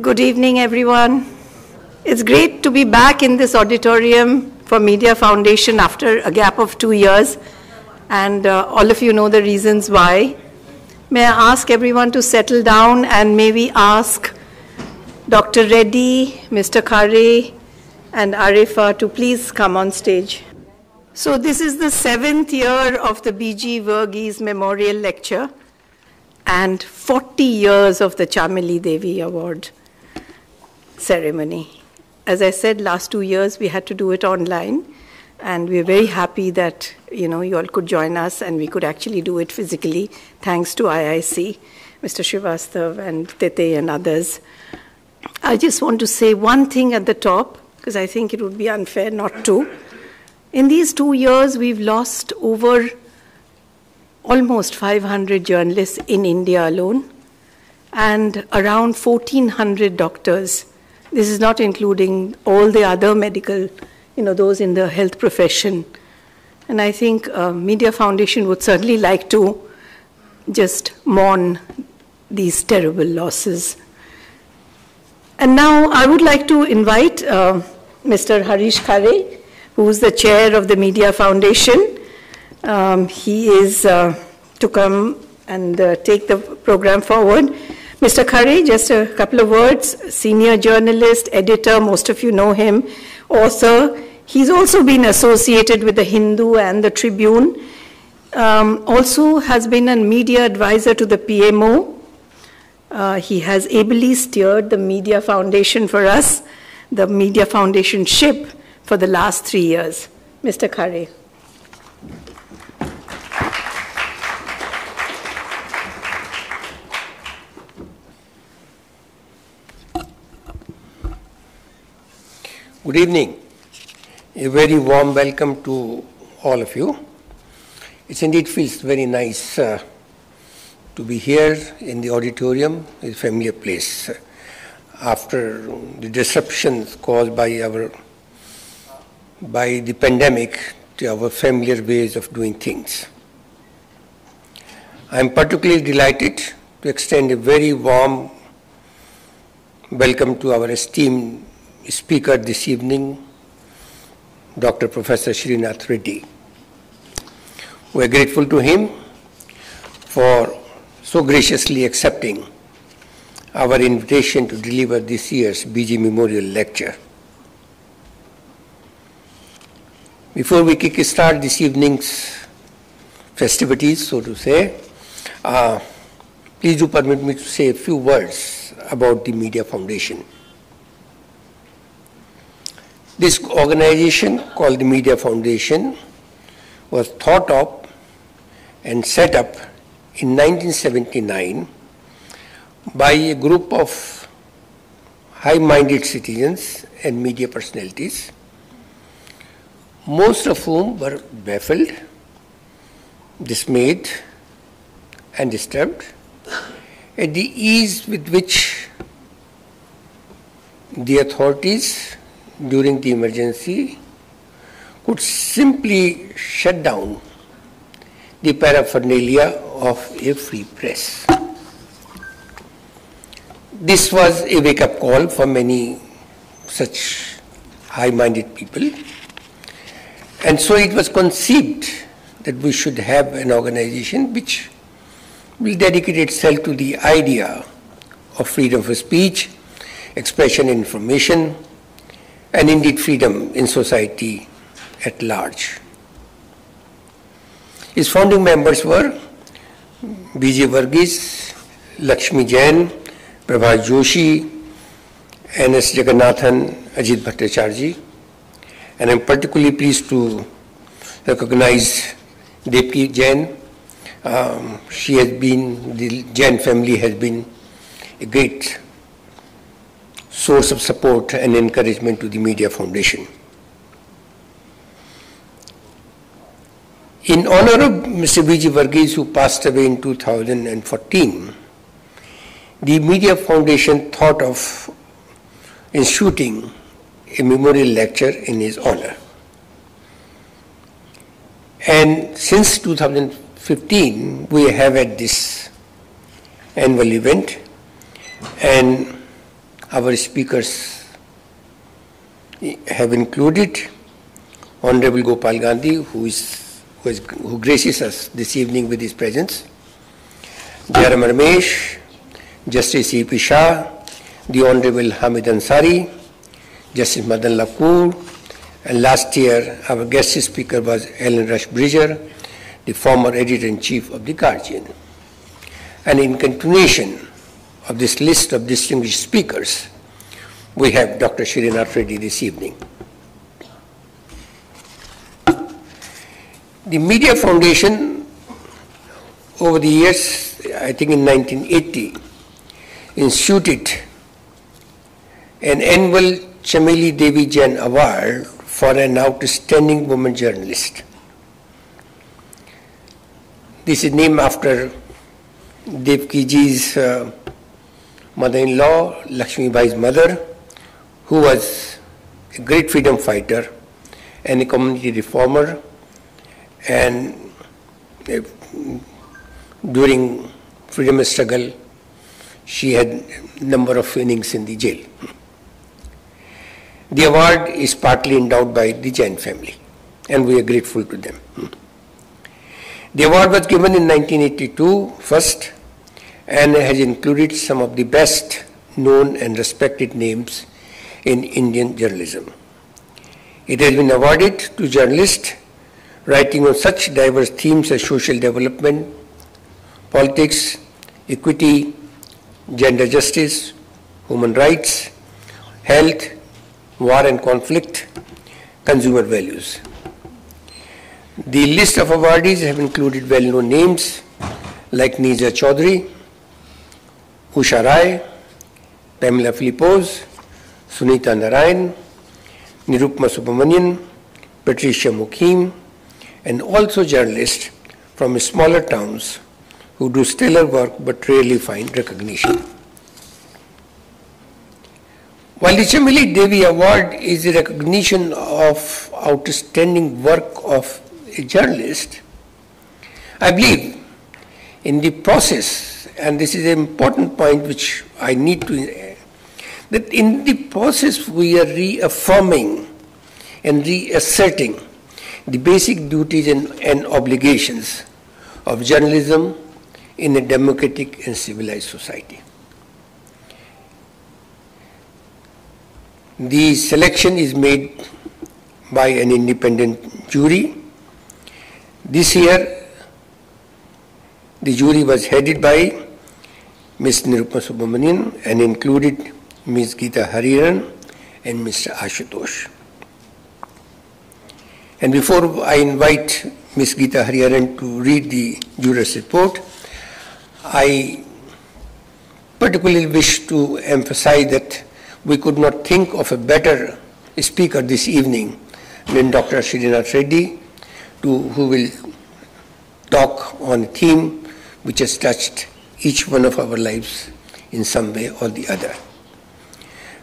Good evening, everyone. It's great to be back in this auditorium for Media Foundation after a gap of two years, and uh, all of you know the reasons why. May I ask everyone to settle down and may we ask Dr. Reddy, Mr. Khare, and Arifa to please come on stage. So this is the seventh year of the B.G. Verghese Memorial Lecture and 40 years of the Chameli Devi Award ceremony. As I said, last two years we had to do it online, and we're very happy that you know you all could join us and we could actually do it physically, thanks to IIC, Mr. Srivastav and Tete and others. I just want to say one thing at the top, because I think it would be unfair not to. In these two years, we've lost over almost 500 journalists in India alone and around 1,400 doctors. This is not including all the other medical, you know, those in the health profession. And I think uh, Media Foundation would certainly like to just mourn these terrible losses. And now I would like to invite uh, Mr. Harish Khare, who is the chair of the Media Foundation. Um, he is uh, to come and uh, take the program forward. Mr. Khare, just a couple of words. Senior journalist, editor, most of you know him, author. He's also been associated with the Hindu and the Tribune. Um, also has been a media advisor to the PMO. Uh, he has ably steered the Media Foundation for us, the Media Foundation ship, for the last three years. Mr. Khare. Good evening. A very warm welcome to all of you. It indeed feels very nice uh, to be here in the auditorium, a familiar place, uh, after the disruptions caused by our by the pandemic to our familiar ways of doing things. I am particularly delighted to extend a very warm welcome to our esteemed speaker this evening, Dr. Professor Srinath Reddy. We are grateful to him for so graciously accepting our invitation to deliver this year's BG Memorial Lecture. Before we kick start this evening's festivities, so to say, uh, please do permit me to say a few words about the Media Foundation. This organization called the Media Foundation was thought of and set up in 1979 by a group of high-minded citizens and media personalities, most of whom were baffled, dismayed, and disturbed at the ease with which the authorities during the emergency could simply shut down the paraphernalia of a free press. This was a wake up call for many such high minded people. And so it was conceived that we should have an organization which will dedicate itself to the idea of freedom of speech, expression, information, and indeed freedom in society at large. His founding members were B.G. Verghese, Lakshmi Jain, Prabhash Joshi, N.S. Jagannathan, Ajit Bhattacharjee, and I'm particularly pleased to recognize Devki Jain. Um, she has been, the Jain family has been a great source of support and encouragement to the Media Foundation. In honor of Mr. B.G. Verghese, who passed away in 2014, the Media Foundation thought of instituting a memorial lecture in his honor. And since 2015, we have had this annual event, and our speakers have included Honorable Gopal Gandhi, who, is, who, is, who graces us this evening with his presence, Jairam Ramesh, Justice A.P. Shah, the Honorable Hamid Ansari, Justice Madan Lokur, and last year our guest speaker was Alan Rusbridger, the former editor-in-chief of The Guardian. And in continuation of this list of distinguished speakers, we have Dr. Srinath Reddy this evening. The Media Foundation, over the years, I think in 1980, instituted an annual Chameli Devi Jain Award for an outstanding woman journalist. This is named after Devkiji's uh, mother-in-law, Lakshmi Bai's mother, who was a great freedom fighter and a community reformer and uh, during freedom struggle she had number of innings in the jail. The award is partly endowed by the Jain family and we are grateful to them. The award was given in 1982 first and has included some of the best known and respected names in Indian journalism. It has been awarded to journalists writing on such diverse themes as social development, politics, equity, gender justice, human rights, health, war and conflict, consumer values. The list of awardees have included well-known names like Neerja Chowdhury, Usha Rai, Pamela Philipose, Sunita Narain, Nirupama Subramanian, Patricia Mukim, and also journalists from smaller towns who do stellar work but rarely find recognition. While the Chameli Devi Award is a recognition of outstanding work of a journalist, I believe in the process, and this is an important point which I need to, that in the process we are reaffirming and reasserting the basic duties and, and obligations of journalism in a democratic and civilized society. The selection is made by an independent jury. This year, the jury was headed by Ms. Nirupama Subramanian and included Ms. Geeta Hariharan and Mr. Ashutosh. And before I invite Ms. Geeta Hariharan to read the juror's report, I particularly wish to emphasize that we could not think of a better speaker this evening than Dr. Srinath Reddy, to, who will talk on a theme which has touched each one of our lives in some way or the other.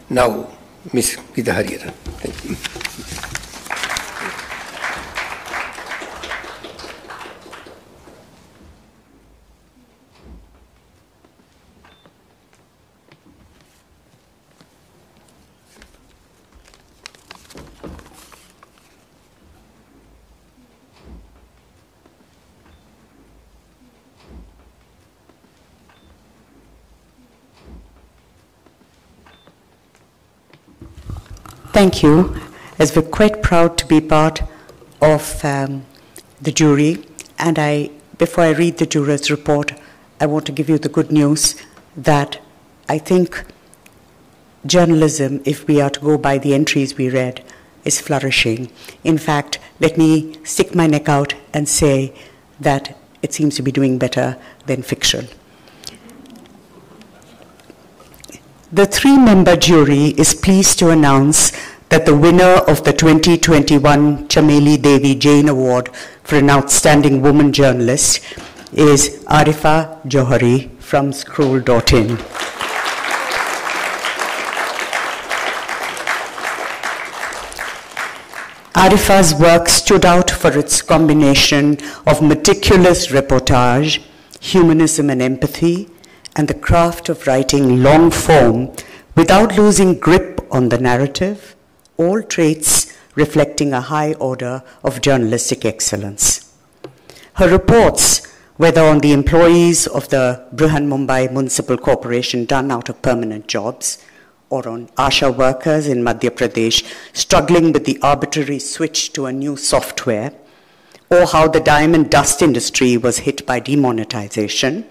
Now, Ms. Hariharan. Thank you. Thank you, as we're quite proud to be part of um, the jury. And I, before I read the juror's report, I want to give you the good news that I think journalism, if we are to go by the entries we read, is flourishing. In fact, let me stick my neck out and say that it seems to be doing better than fiction. The three member jury is pleased to announce that the winner of the 2021 Chameli Devi Jain Award for an outstanding woman journalist is Arifa Johari from Scroll.in. Arifa's work stood out for its combination of meticulous reportage, humanism and empathy, and the craft of writing long form without losing grip on the narrative, all traits reflecting a high order of journalistic excellence. Her reports, whether on the employees of the Brihan Mumbai Municipal Corporation done out of permanent jobs, or on ASHA workers in Madhya Pradesh struggling with the arbitrary switch to a new software, or how the diamond dust industry was hit by demonetization,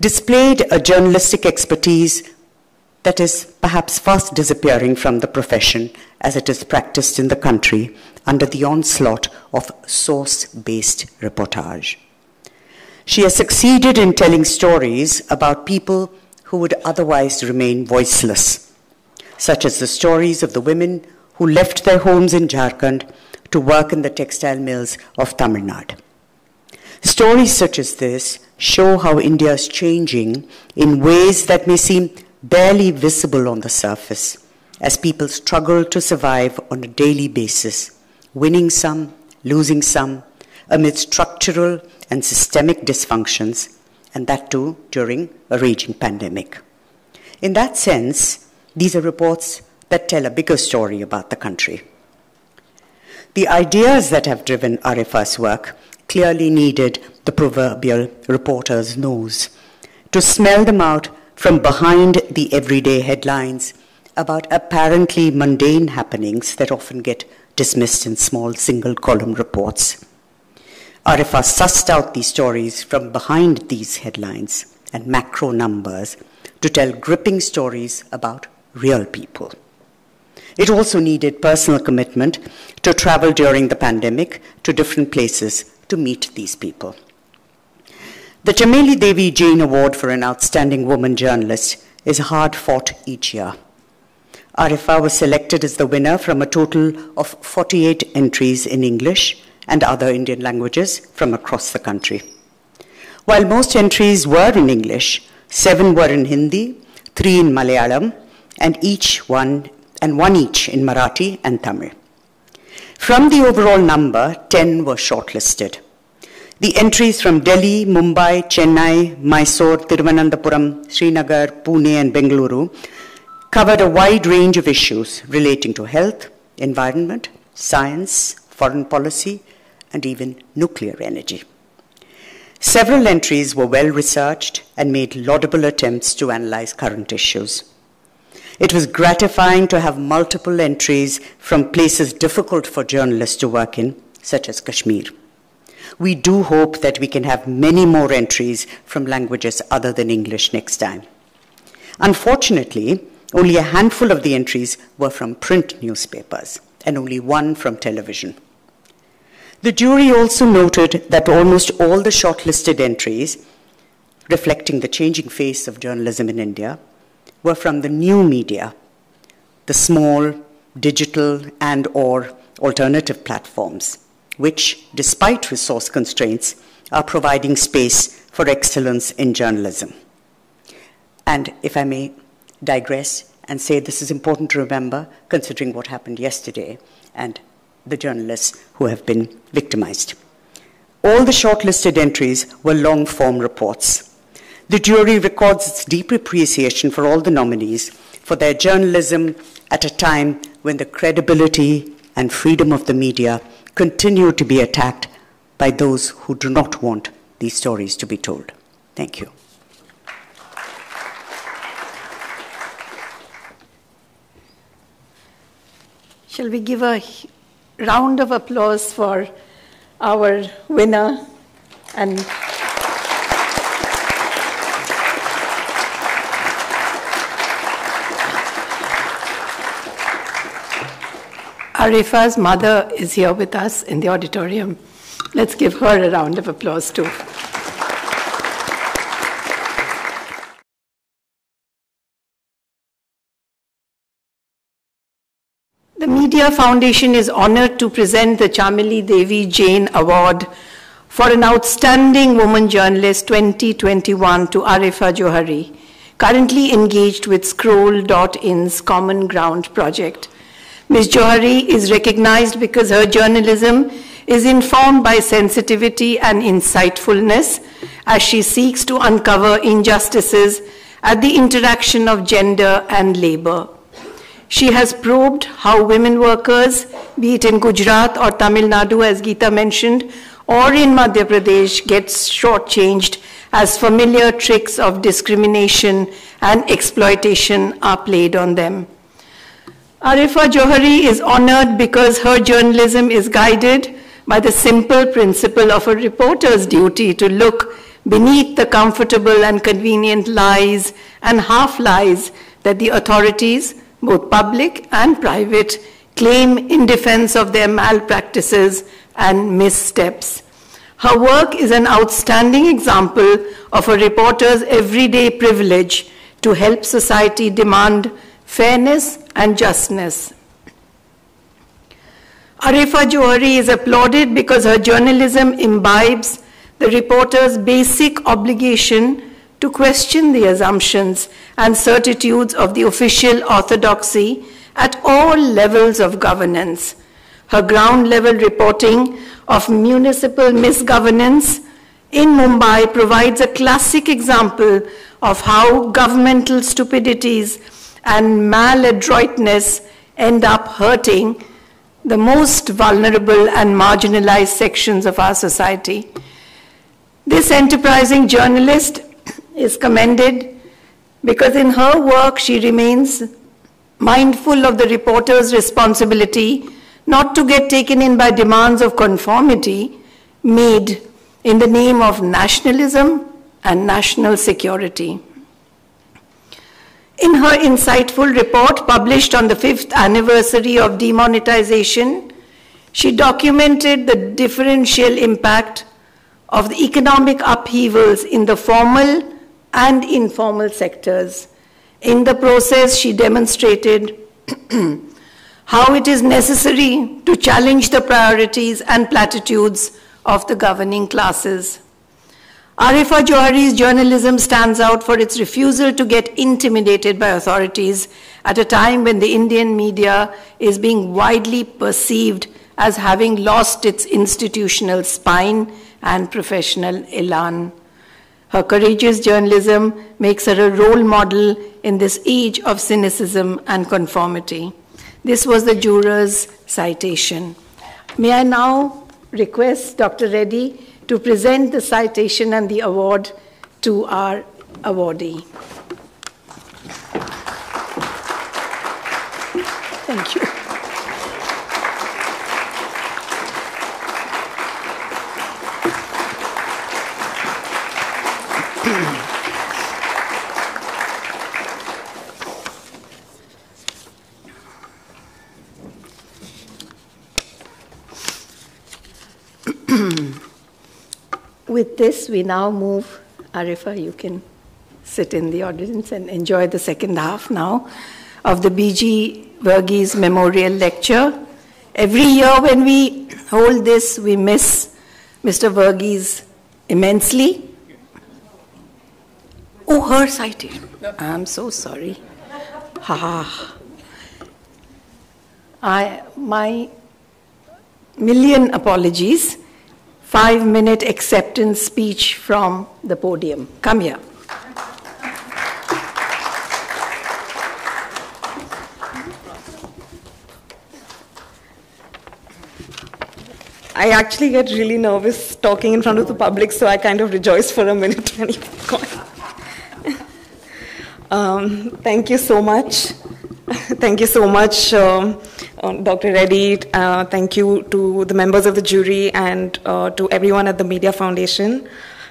displayed a journalistic expertise that is perhaps fast disappearing from the profession as it is practiced in the country under the onslaught of source based reportage. She has succeeded in telling stories about people who would otherwise remain voiceless, such as the stories of the women who left their homes in Jharkhand to work in the textile mills of Tamil Nadu. Stories such as this show how India is changing in ways that may seem barely visible on the surface as people struggle to survive on a daily basis, winning some, losing some, amid structural and systemic dysfunctions, and that too during a raging pandemic. In that sense, these are reports that tell a bigger story about the country. The ideas that have driven Arifa's work clearly needed the proverbial reporter's nose to smell them out from behind the everyday headlines about apparently mundane happenings that often get dismissed in small single column reports. Arifa sussed out these stories from behind these headlines and macro numbers to tell gripping stories about real people. It also needed personal commitment to travel during the pandemic to different places to meet these people. The Chameli Devi Jain Award for an Outstanding Woman Journalist is hard fought each year. Arifa was selected as the winner from a total of 48 entries in English and other Indian languages from across the country. While most entries were in English, seven were in Hindi, three in Malayalam, and each one and one each in Marathi and Tamil. From the overall number, 10 were shortlisted. The entries from Delhi, Mumbai, Chennai, Mysore, Thiruvananthapuram, Srinagar, Pune, and Bengaluru covered a wide range of issues relating to health, environment, science, foreign policy, and even nuclear energy. Several entries were well researched and made laudable attempts to analyze current issues. It was gratifying to have multiple entries from places difficult for journalists to work in, such as Kashmir. We do hope that we can have many more entries from languages other than English next time. Unfortunately, only a handful of the entries were from print newspapers and only one from television. The jury also noted that almost all the shortlisted entries, reflecting the changing face of journalism in India, were from the new media, the small digital and or alternative platforms, which, despite resource constraints, are providing space for excellence in journalism. And if I may digress and say this is important to remember, considering what happened yesterday and the journalists who have been victimized. All the shortlisted entries were long form reports the jury records its deep appreciation for all the nominees for their journalism at a time when the credibility and freedom of the media continue to be attacked by those who do not want these stories to be told. Thank you. Shall we give a round of applause for our winner and Arifa's mother is here with us in the auditorium. Let's give her a round of applause too. The Media Foundation is honored to present the Chameli Devi Jain Award for an outstanding woman journalist 2021 to Arifa Johari, currently engaged with Scroll.in's Common Ground project. Ms. Johari is recognized because her journalism is informed by sensitivity and insightfulness as she seeks to uncover injustices at the interaction of gender and labor. She has probed how women workers, be it in Gujarat or Tamil Nadu, as Geeta mentioned, or in Madhya Pradesh, get shortchanged as familiar tricks of discrimination and exploitation are played on them. Arifa Johari is honored because her journalism is guided by the simple principle of a reporter's duty to look beneath the comfortable and convenient lies and half lies that the authorities, both public and private, claim in defense of their malpractices and missteps. Her work is an outstanding example of a reporter's everyday privilege to help society demand fairness and justness. Arifa Johari is applauded because her journalism imbibes the reporter's basic obligation to question the assumptions and certitudes of the official orthodoxy at all levels of governance. Her ground level reporting of municipal misgovernance in Mumbai provides a classic example of how governmental stupidities and maladroitness end up hurting the most vulnerable and marginalized sections of our society. This enterprising journalist is commended because in her work she remains mindful of the reporter's responsibility not to get taken in by demands of conformity made in the name of nationalism and national security. In her insightful report published on the fifth anniversary of demonetization, she documented the differential impact of the economic upheavals in the formal and informal sectors. In the process, she demonstrated how it is necessary to challenge the priorities and platitudes of the governing classes. Arifa Johari's journalism stands out for its refusal to get intimidated by authorities at a time when the Indian media is being widely perceived as having lost its institutional spine and professional elan. Her courageous journalism makes her a role model in this age of cynicism and conformity. This was the juror's citation. May I now request Dr. Reddy to present the citation and the award to our awardee. Thank you. This, we now move. Arifa, you can sit in the audience and enjoy the second half now of the BG Verghese Memorial Lecture. Every year when we hold this, we miss Mr. Verghese immensely. Oh, her citation. I'm so sorry. Ha ha. I, my million apologies. Five minute acceptance speech from the podium. Come here. I actually get really nervous talking in front of the public, so I kind of rejoice for a minute when you um, thank you so much. thank you so much, um, Dr. Reddy. Uh, thank you to the members of the jury and uh, to everyone at the Media Foundation.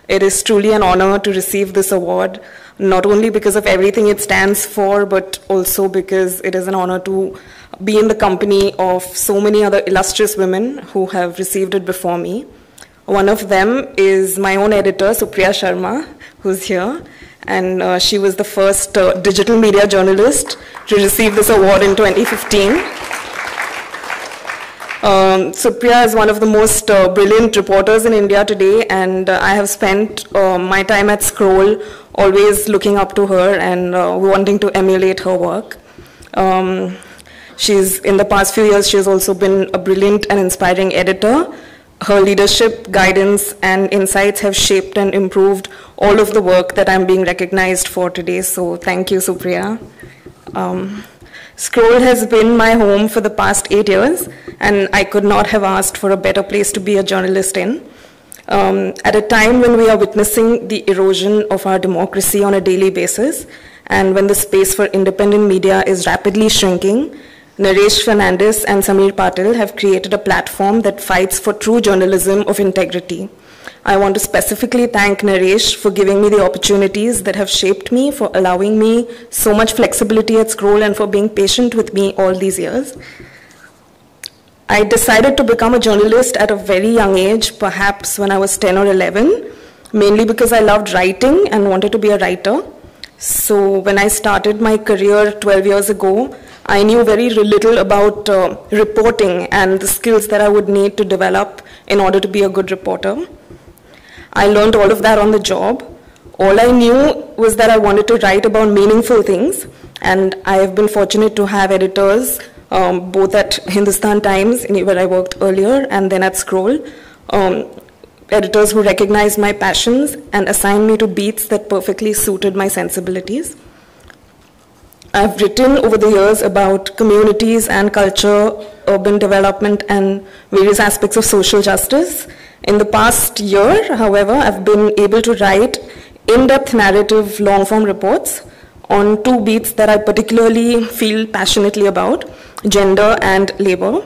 It is truly an honor to receive this award, not only because of everything it stands for, but also because it is an honor to be in the company of so many other illustrious women who have received it before me. One of them is my own editor, Supriya Sharma, who's here and uh, she was the first uh, digital media journalist to receive this award in 2015. Um, Supriya is one of the most uh, brilliant reporters in India today, and uh, I have spent uh, my time at Scroll always looking up to her and uh, wanting to emulate her work. Um, she's in the past few years, she has also been a brilliant and inspiring editor Her leadership, guidance, and insights have shaped and improved all of the work that I'm being recognized for today. So thank you, Supriya. Um, Scroll has been my home for the past eight years, and I could not have asked for a better place to be a journalist in. Um, at a time when we are witnessing the erosion of our democracy on a daily basis, and when the space for independent media is rapidly shrinking, Naresh Fernandes and Samir Patil have created a platform that fights for true journalism of integrity. I want to specifically thank Naresh for giving me the opportunities that have shaped me, for allowing me so much flexibility at Scroll, and for being patient with me all these years. I decided to become a journalist at a very young age, perhaps when I was 10 or 11, mainly because I loved writing and wanted to be a writer. So when I started my career 12 years ago, I knew very little about uh, reporting and the skills that I would need to develop in order to be a good reporter. I learned all of that on the job. All I knew was that I wanted to write about meaningful things, and I have been fortunate to have editors, um, both at Hindustan Times, where I worked earlier, and then at Scroll, um, editors who recognized my passions and assigned me to beats that perfectly suited my sensibilities. I've written over the years about communities and culture, urban development, and various aspects of social justice. In the past year, however, I've been able to write in depth narrative long form reports on two beats that I particularly feel passionately about gender and labor.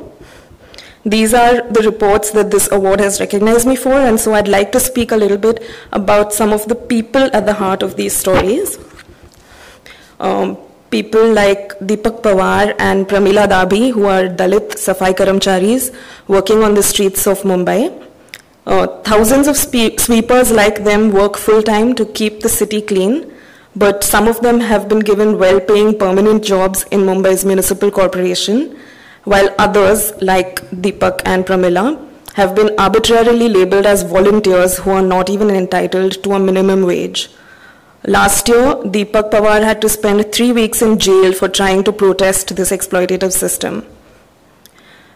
These are the reports that this award has recognized me for, and so I'd like to speak a little bit about some of the people at the heart of these stories. Um, people like Deepak Pawar and Pramila Dabhi, who are Dalit Safai Karamcharis working on the streets of Mumbai. Uh, thousands of sweepers like them work full time to keep the city clean, but some of them have been given well paying permanent jobs in Mumbai's municipal corporation, while others, like Deepak and Pramila, have been arbitrarily labeled as volunteers who are not even entitled to a minimum wage. Last year, Deepak Pawar had to spend three weeks in jail for trying to protest this exploitative system.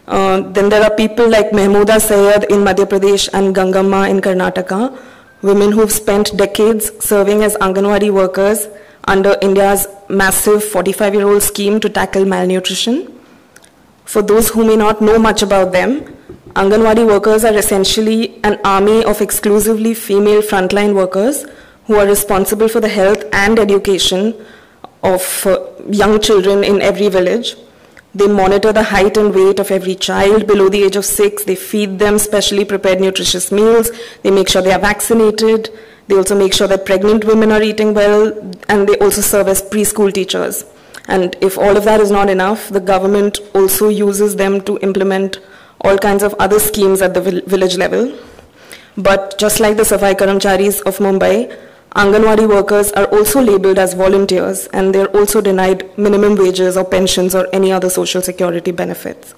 Uh, then there are people like Mahmooda Sayed in Madhya Pradesh and Gangamma in Karnataka, women who've spent decades serving as Anganwadi workers under India's massive 45 year old scheme to tackle malnutrition. For those who may not know much about them, Anganwadi workers are essentially an army of exclusively female frontline workers who are responsible for the health and education of uh, young children in every village. They monitor the height and weight of every child below the age of six. They feed them specially prepared nutritious meals. They make sure they are vaccinated. They also make sure that pregnant women are eating well. And they also serve as preschool teachers. And if all of that is not enough, the government also uses them to implement all kinds of other schemes at the village level. But just like the Safai Karamcharis of Mumbai, Anganwadi workers are also labeled as volunteers and they're also denied minimum wages or pensions or any other social security benefits.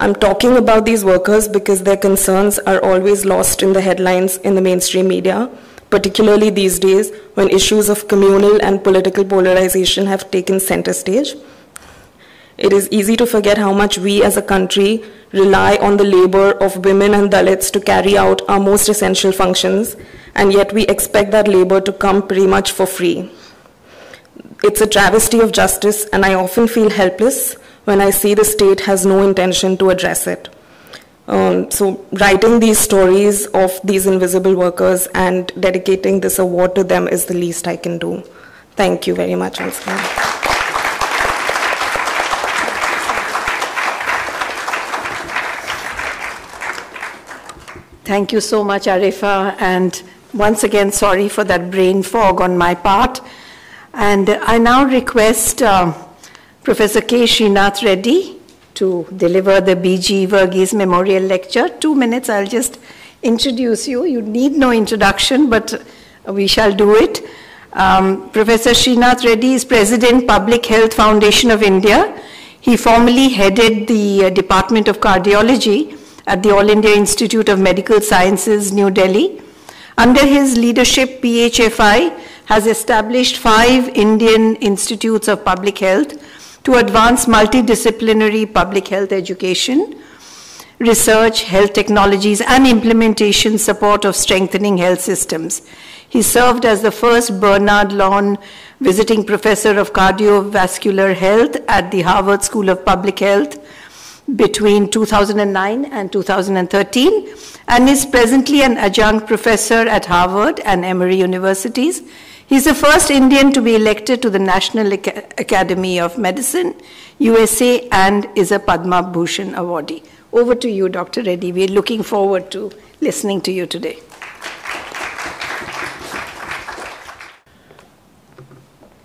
I'm talking about these workers because their concerns are always lost in the headlines in the mainstream media, particularly these days when issues of communal and political polarization have taken center stage. It is easy to forget how much we as a country rely on the labor of women and Dalits to carry out our most essential functions and yet we expect that labor to come pretty much for free. It's a travesty of justice, and I often feel helpless when I see the state has no intention to address it. Um, so, writing these stories of these invisible workers and dedicating this award to them is the least I can do. Thank you very much, Thank you so much, Arifa, and once again, sorry for that brain fog on my part. And I now request uh, Professor K. Srinath Reddy to deliver the BG Verghese Memorial Lecture. Two minutes, I'll just introduce you. You need no introduction, but we shall do it. Um, Professor Srinath Reddy is President, Public Health Foundation of India. He formerly headed the uh, Department of Cardiology at the All India Institute of Medical Sciences, New Delhi. Under his leadership, PHFI has established five Indian institutes of public health to advance multidisciplinary public health education. research, health technologies, and implementation support of strengthening health systems. He served as the first Bernard Lown visiting professor of cardiovascular health at the Harvard School of Public Health between 2009 and 2013 and is presently an adjunct professor at Harvard and Emory Universities. He's the first Indian to be elected to the National Academy of Medicine, USA, and is a Padma Bhushan awardee. Over to you, Dr. Reddy. We're looking forward to listening to you today.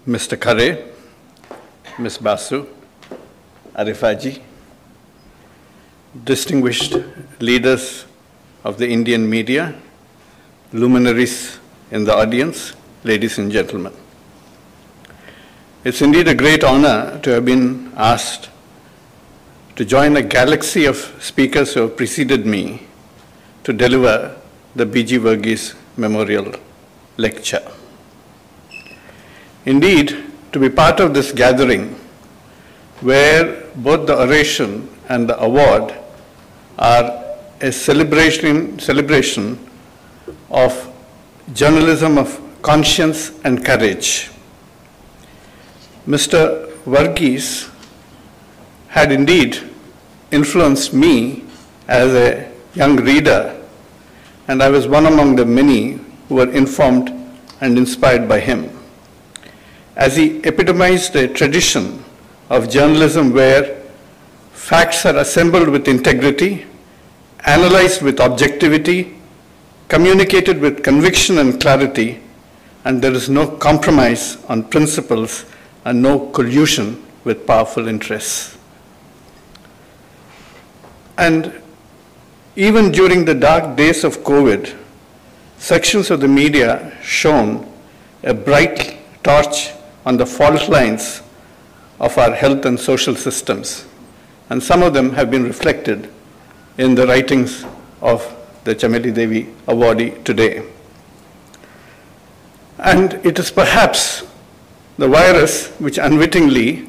Mr. Khare, Ms. Basu, Arifaji, distinguished leaders of the Indian media, luminaries in the audience, ladies and gentlemen. It's indeed a great honor to have been asked to join a galaxy of speakers who have preceded me to deliver the B.G. Verghese Memorial Lecture. Indeed, to be part of this gathering where both the oration and the award are a celebration, celebration of journalism of conscience and courage. Mr. Verghese had indeed influenced me as a young reader, and I was one among the many who were informed and inspired by him as he epitomized a tradition of journalism where facts are assembled with integrity, analyzed with objectivity, communicated with conviction and clarity, and there is no compromise on principles and no collusion with powerful interests. And even during the dark days of COVID, sections of the media shone a bright torch on the fault lines of our health and social systems. And some of them have been reflected in the writings of the Chameli Devi awardee today. And it is perhaps the virus which unwittingly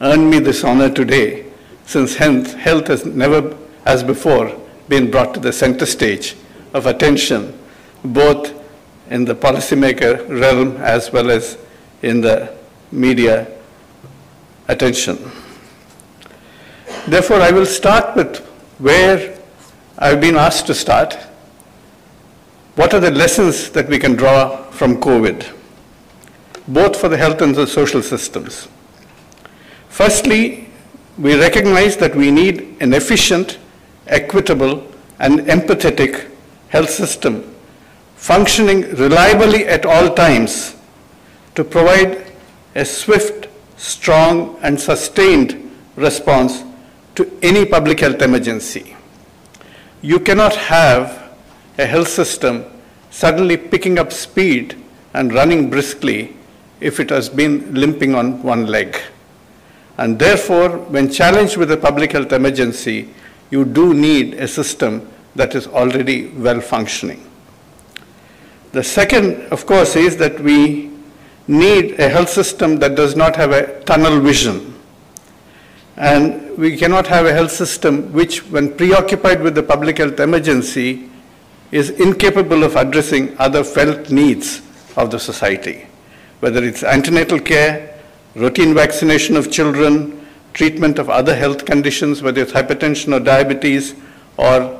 earned me this honor today, since health, health has never, as before, been brought to the center stage of attention, both in the policymaker realm as well as in the media attention. Therefore, I will start with where I've been asked to start. What are the lessons that we can draw from COVID, both for the health and the social systems? Firstly, we recognize that we need an efficient, equitable, and empathetic health system functioning reliably at all times to provide a swift, strong, and sustained response to any public health emergency. You cannot have a health system suddenly picking up speed and running briskly if it has been limping on one leg. And therefore, when challenged with a public health emergency, you do need a system that is already well functioning. The second, of course, is that we need a health system that does not have a tunnel vision. And we cannot have a health system which, when preoccupied with the public health emergency, is incapable of addressing other felt needs of the society, whether it's antenatal care, routine vaccination of children, treatment of other health conditions, whether it's hypertension or diabetes, or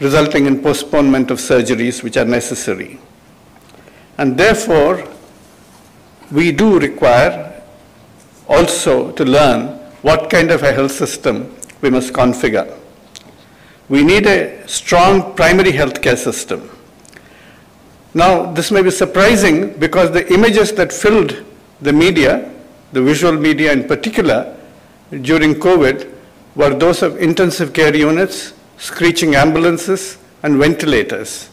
resulting in postponement of surgeries which are necessary. And therefore, we do require also to learn what kind of a health system we must configure. We need a strong primary health care system. Now, this may be surprising because the images that filled the media, the visual media in particular, during COVID, were those of intensive care units, screeching ambulances, and ventilators.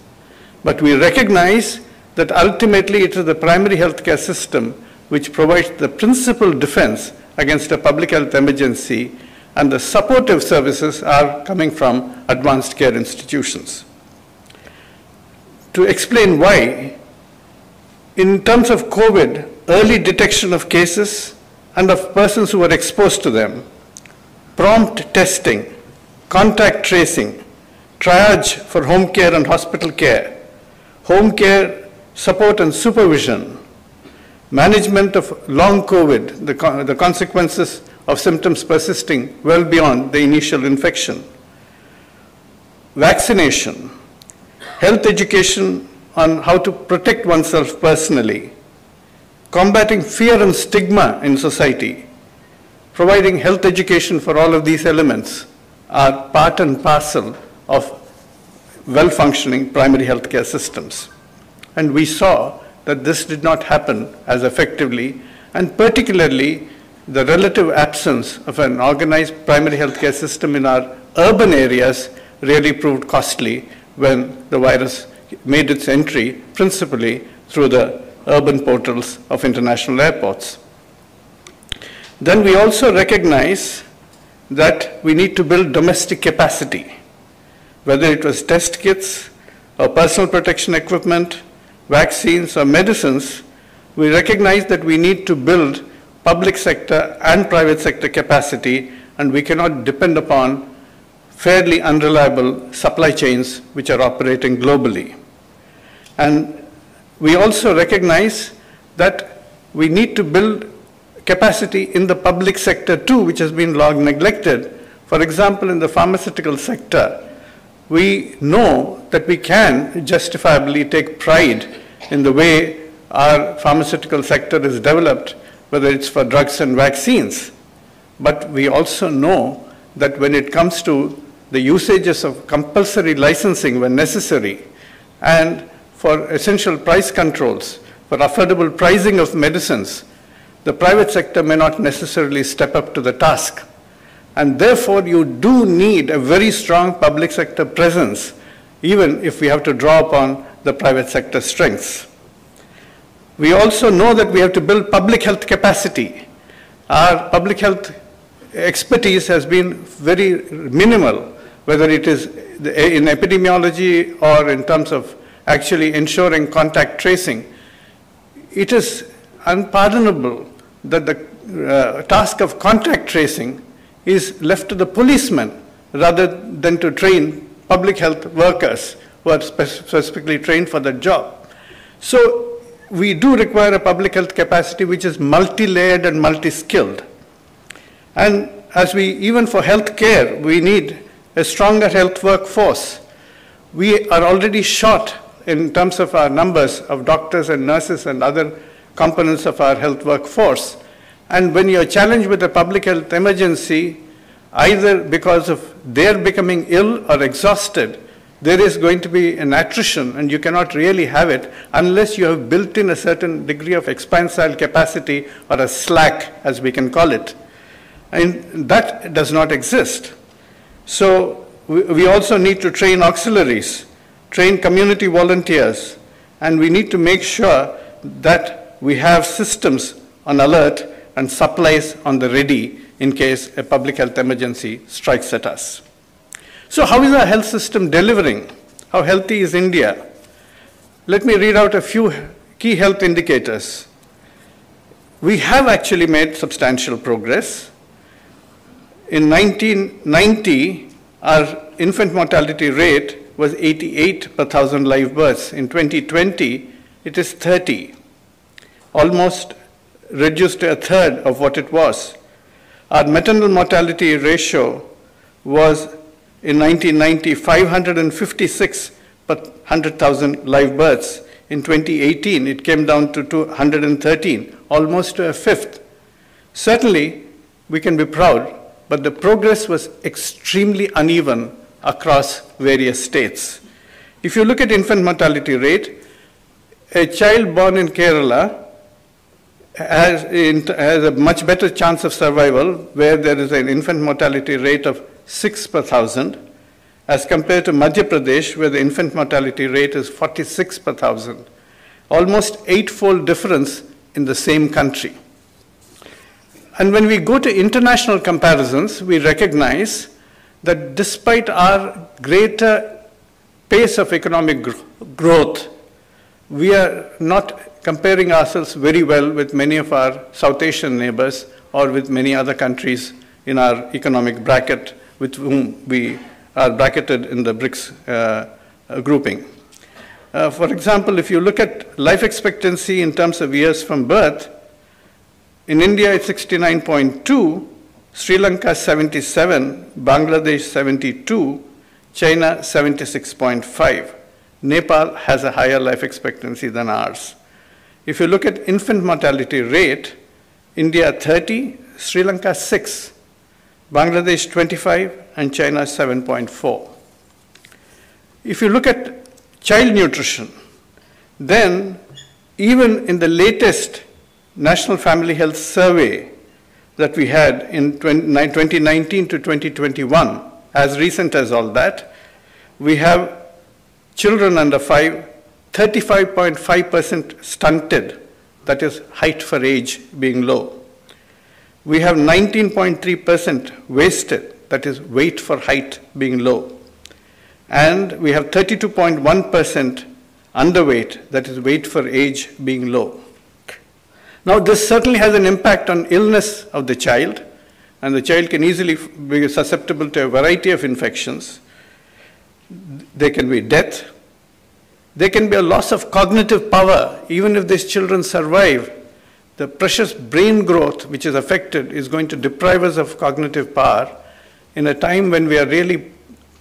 But we recognize that ultimately it is the primary health care system which provides the principal defense against a public health emergency and the supportive services are coming from advanced care institutions. To explain why, in terms of COVID, early detection of cases and of persons who were exposed to them, prompt testing, contact tracing, triage for home care and hospital care, home care support and supervision, management of long COVID, the, the consequences of symptoms persisting well beyond the initial infection, vaccination, health education on how to protect oneself personally, combating fear and stigma in society, providing health education for all of these elements are part and parcel of well functioning primary healthcare systems. And we saw that this did not happen as effectively, and particularly the relative absence of an organized primary healthcare system in our urban areas really proved costly when the virus made its entry principally through the urban portals of international airports. Then we also recognize that we need to build domestic capacity, whether it was test kits or personal protection equipment, vaccines or medicines, we recognize that we need to build public sector and private sector capacity and we cannot depend upon fairly unreliable supply chains which are operating globally. And we also recognize that we need to build capacity in the public sector too, which has been long neglected. For example, in the pharmaceutical sector, we know that we can justifiably take pride in the way our pharmaceutical sector is developed, whether it's for drugs and vaccines. But we also know that when it comes to the usages of compulsory licensing when necessary, and for essential price controls, for affordable pricing of medicines, the private sector may not necessarily step up to the task. And therefore, you do need a very strong public sector presence, even if we have to draw upon the private sector strengths. We also know that we have to build public health capacity. Our public health expertise has been very minimal, whether it is in epidemiology or in terms of actually ensuring contact tracing. It is unpardonable that the uh, task of contact tracing is left to the policemen rather than to train public health workers who are spe- specifically trained for that job. So we do require a public health capacity which is multi-layered and multi-skilled. And as we, even for health care, we need a stronger health workforce. We are already short in terms of our numbers of doctors and nurses and other components of our health workforce. And when you're challenged with a public health emergency, either because of their becoming ill or exhausted, there is going to be an attrition, and you cannot really have it unless you have built in a certain degree of expansile capacity or a slack, as we can call it. And that does not exist. So we also need to train auxiliaries, train community volunteers, and we need to make sure that we have systems on alert and supplies on the ready in case a public health emergency strikes at us. So, how is our health system delivering? How healthy is India? Let me read out a few key health indicators. We have actually made substantial progress. In 1990, our infant mortality rate was 88 per thousand live births. In 2020, it is 30, almost reduced to a third of what it was. Our maternal mortality ratio was in 1990 556 per 100,000 live births. In 2018, it came down to 213, almost to a fifth. Certainly, we can be proud, but the progress was extremely uneven across various states. If you look at infant mortality rate, a child born in Kerala has, has, a much better chance of survival where there is an infant mortality rate of 6 per thousand as compared to Madhya Pradesh where the infant mortality rate is 46 per thousand. Almost eightfold difference in the same country. And when we go to international comparisons, we recognize that despite our greater pace of economic gr- growth, we are not comparing ourselves very well with many of our South Asian neighbors or with many other countries in our economic bracket with whom we are bracketed in the BRICS uh, grouping. Uh, for example, if you look at life expectancy in terms of years from birth, in India it's 69.2, Sri Lanka 77, Bangladesh 72, China 76.5. Nepal has a higher life expectancy than ours. If you look at infant mortality rate, India 30, Sri Lanka 6, Bangladesh 25, and China 7.4. If you look at child nutrition, then even in the latest National Family Health Survey that we had in 2019 to 2021, as recent as all that, we have children under 5, 35.5% stunted, that is height for age being low. We have 19.3% wasted, that is weight for height being low. And we have 32.1% underweight, that is weight for age being low. Now, this certainly has an impact on illness of the child, and the child can easily be susceptible to a variety of infections. There can be death. There can be a loss of cognitive power, even if these children survive. The precious brain growth which is affected is going to deprive us of cognitive power in a time when we are really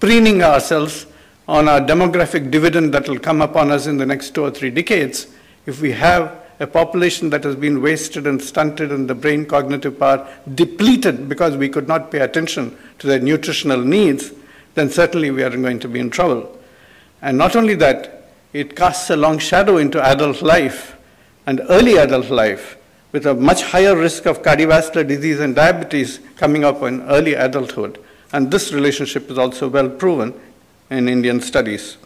preening ourselves on our demographic dividend that will come upon us in the next two or three decades, if we have a population that has been wasted and stunted and the brain cognitive power depleted because we could not pay attention to their nutritional needs, then certainly we are going to be in trouble. And not only that, it casts a long shadow into adult life and early adult life with a much higher risk of cardiovascular disease and diabetes coming up in early adulthood. And this relationship is also well proven in Indian studies.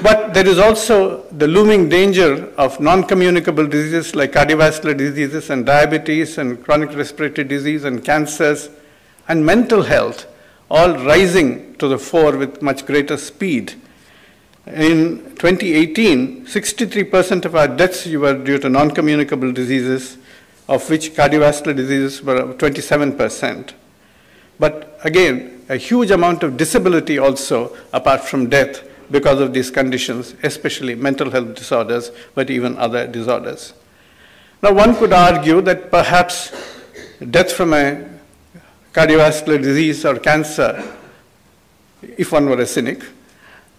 But there is also the looming danger of non communicable diseases like cardiovascular diseases and diabetes and chronic respiratory disease and cancers and mental health all rising to the fore with much greater speed. In 2018, 63% of our deaths were due to non communicable diseases, of which cardiovascular diseases were 27%. But again, a huge amount of disability also, apart from death, because of these conditions, especially mental health disorders, but even other disorders. Now, one could argue that perhaps death from a cardiovascular disease or cancer, if one were a cynic,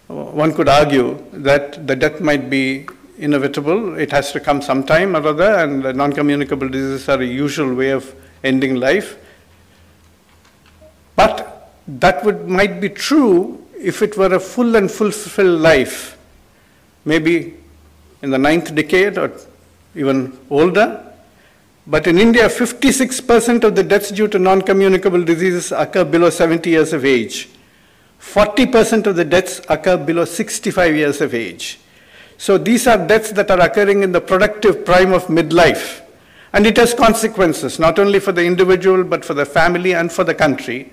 one could argue that the death might be inevitable. It has to come sometime or other, and non communicable diseases are a usual way of ending life. But that would, might be true if it were a full and fulfilled life, maybe in the ninth decade or even older. But in India, 56% of the deaths due to non communicable diseases occur below 70 years of age. 40% of the deaths occur below 65 years of age. So these are deaths that are occurring in the productive prime of midlife. And it has consequences, not only for the individual, but for the family and for the country.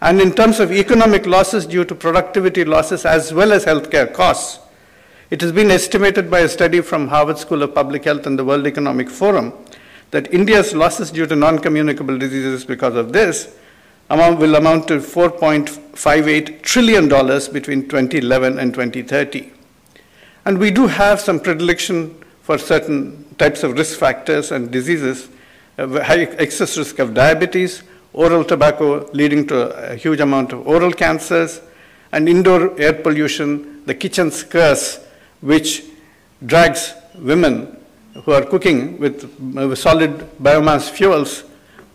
And in terms of economic losses due to productivity losses as well as healthcare costs, it has been estimated by a study from Harvard School of Public Health and the World Economic Forum that India's losses due to non-communicable diseases because of this amount will amount to $4.58 trillion between 2011 and 2030. And we do have some predilection for certain types of risk factors and diseases, uh, high excess risk of diabetes, oral tobacco leading to a huge amount of oral cancers, and indoor air pollution, the kitchen's curse, which drags women who are cooking with, with solid biomass fuels,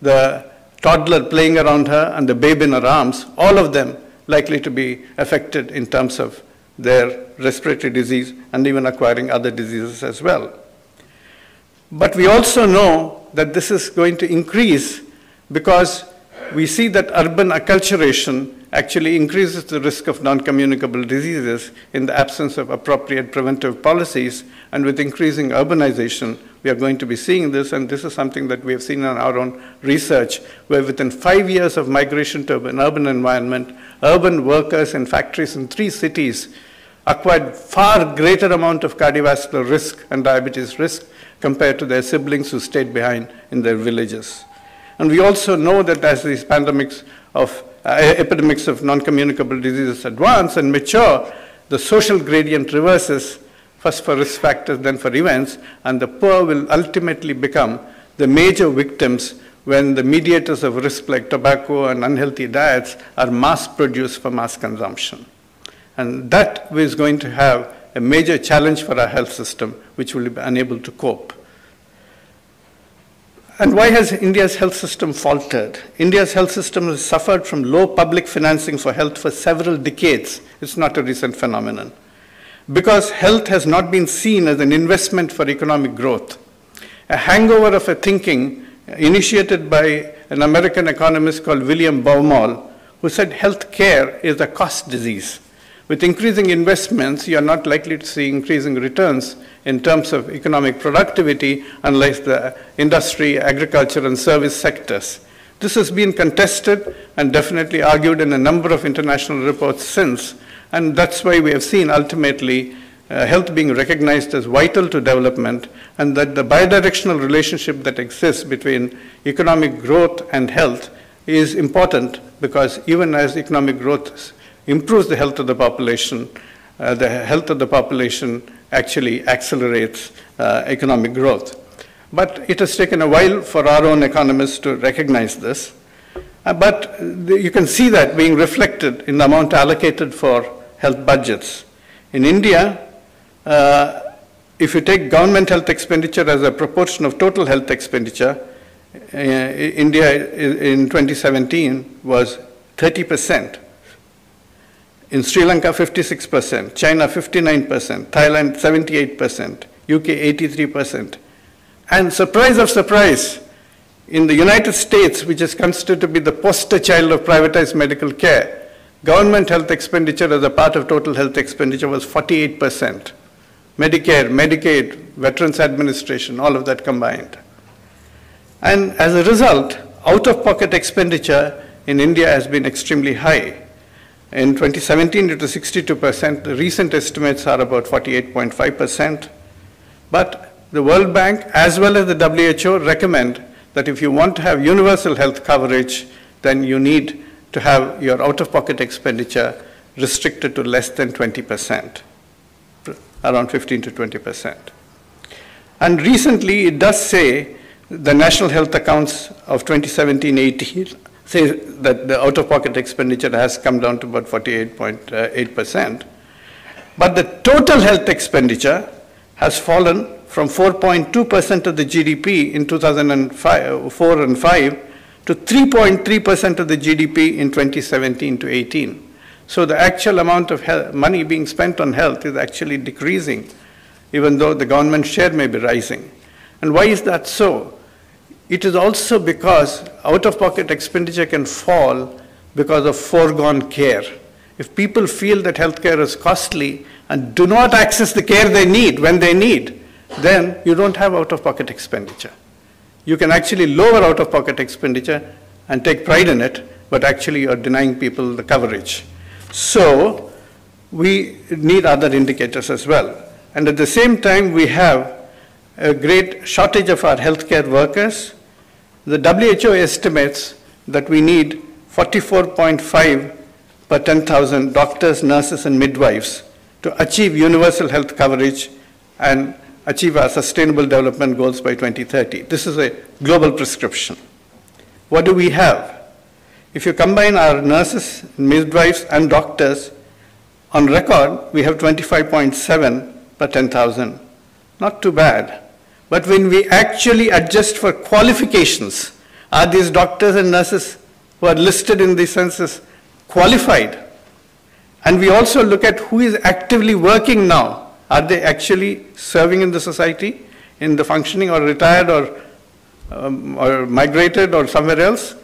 the toddler playing around her and the babe in her arms, all of them likely to be affected in terms of their respiratory disease and even acquiring other diseases as well. But we also know that this is going to increase because we see that urban acculturation actually increases the risk of non-communicable diseases in the absence of appropriate preventive policies. And with increasing urbanization, we are going to be seeing this, and this is something that we have seen in our own research, where within five years of migration to an urban environment, urban workers in factories in three cities acquired far greater amount of cardiovascular risk and diabetes risk compared to their siblings who stayed behind in their villages. And we also know that as these pandemics of uh, epidemics of non-communicable diseases advance and mature, the social gradient reverses, first for risk factors, then for events, and the poor will ultimately become the major victims when the mediators of risk like tobacco and unhealthy diets are mass produced for mass consumption. And that is going to have a major challenge for our health system, which will be unable to cope. And why has India's health system faltered? India's health system has suffered from low public financing for health for several decades. It's not a recent phenomenon. Because health has not been seen as an investment for economic growth. A hangover of a thinking initiated by an American economist called William Baumol, who said health care is a cost disease. With increasing investments, you are not likely to see increasing returns in terms of economic productivity unless the industry, agriculture, and service sectors. This has been contested and definitely argued in a number of international reports since, and that's why we have seen ultimately uh, health being recognized as vital to development, and that the bidirectional relationship that exists between economic growth and health is important because even as economic growth improves the health of the population, uh, the health of the population actually accelerates uh, economic growth. But it has taken a while for our own economists to recognize this. Uh, but the, you can see that being reflected in the amount allocated for health budgets. In India, uh, if you take government health expenditure as a proportion of total health expenditure, uh, India in 2017 was 30 percent. In Sri Lanka, 56%, China, 59%, Thailand, 78%, UK, 83%. And surprise of surprise, in the United States, which is considered to be the poster child of privatized medical care, government health expenditure as a part of total health expenditure was 48%. Medicare, Medicaid, Veterans Administration, all of that combined. And as a result, out of pocket expenditure in India has been extremely high. In 2017, it was 62%. The recent estimates are about 48.5%. But the World Bank, as well as the WHO, recommend that if you want to have universal health coverage, then you need to have your out of pocket expenditure restricted to less than 20% around 15 to 20 percent. And recently, it does say the national health accounts of 2017-18 say that the out-of-pocket expenditure has come down to about 48.8 uh, percent. But the total health expenditure has fallen from 4.2 percent of the GDP in 2004 and 5 to 3.3 percent of the GDP in 2017 to 18. So the actual amount of money being spent on health is actually decreasing, even though the government share may be rising. And why is that so? It is also because out-of-pocket expenditure can fall because of foregone care. If people feel that healthcare is costly and do not access the care they need when they need, then you don't have out-of-pocket expenditure. You can actually lower out-of-pocket expenditure and take pride in it, but actually you're denying people the coverage. So we need other indicators as well. And at the same time, we have a great shortage of our healthcare workers. The WHO estimates that we need 44.5 per 10,000 doctors, nurses, and midwives to achieve universal health coverage and achieve our sustainable development goals by 2030. This is a global prescription. What do we have? If you combine our nurses, midwives, and doctors, on record, we have 25.7 per 10,000. Not too bad. But when we actually adjust for qualifications, are these doctors and nurses who are listed in the census qualified? And we also look at who is actively working now. Are they actually serving in the society, in the functioning, or retired, or, um, or migrated, or somewhere else?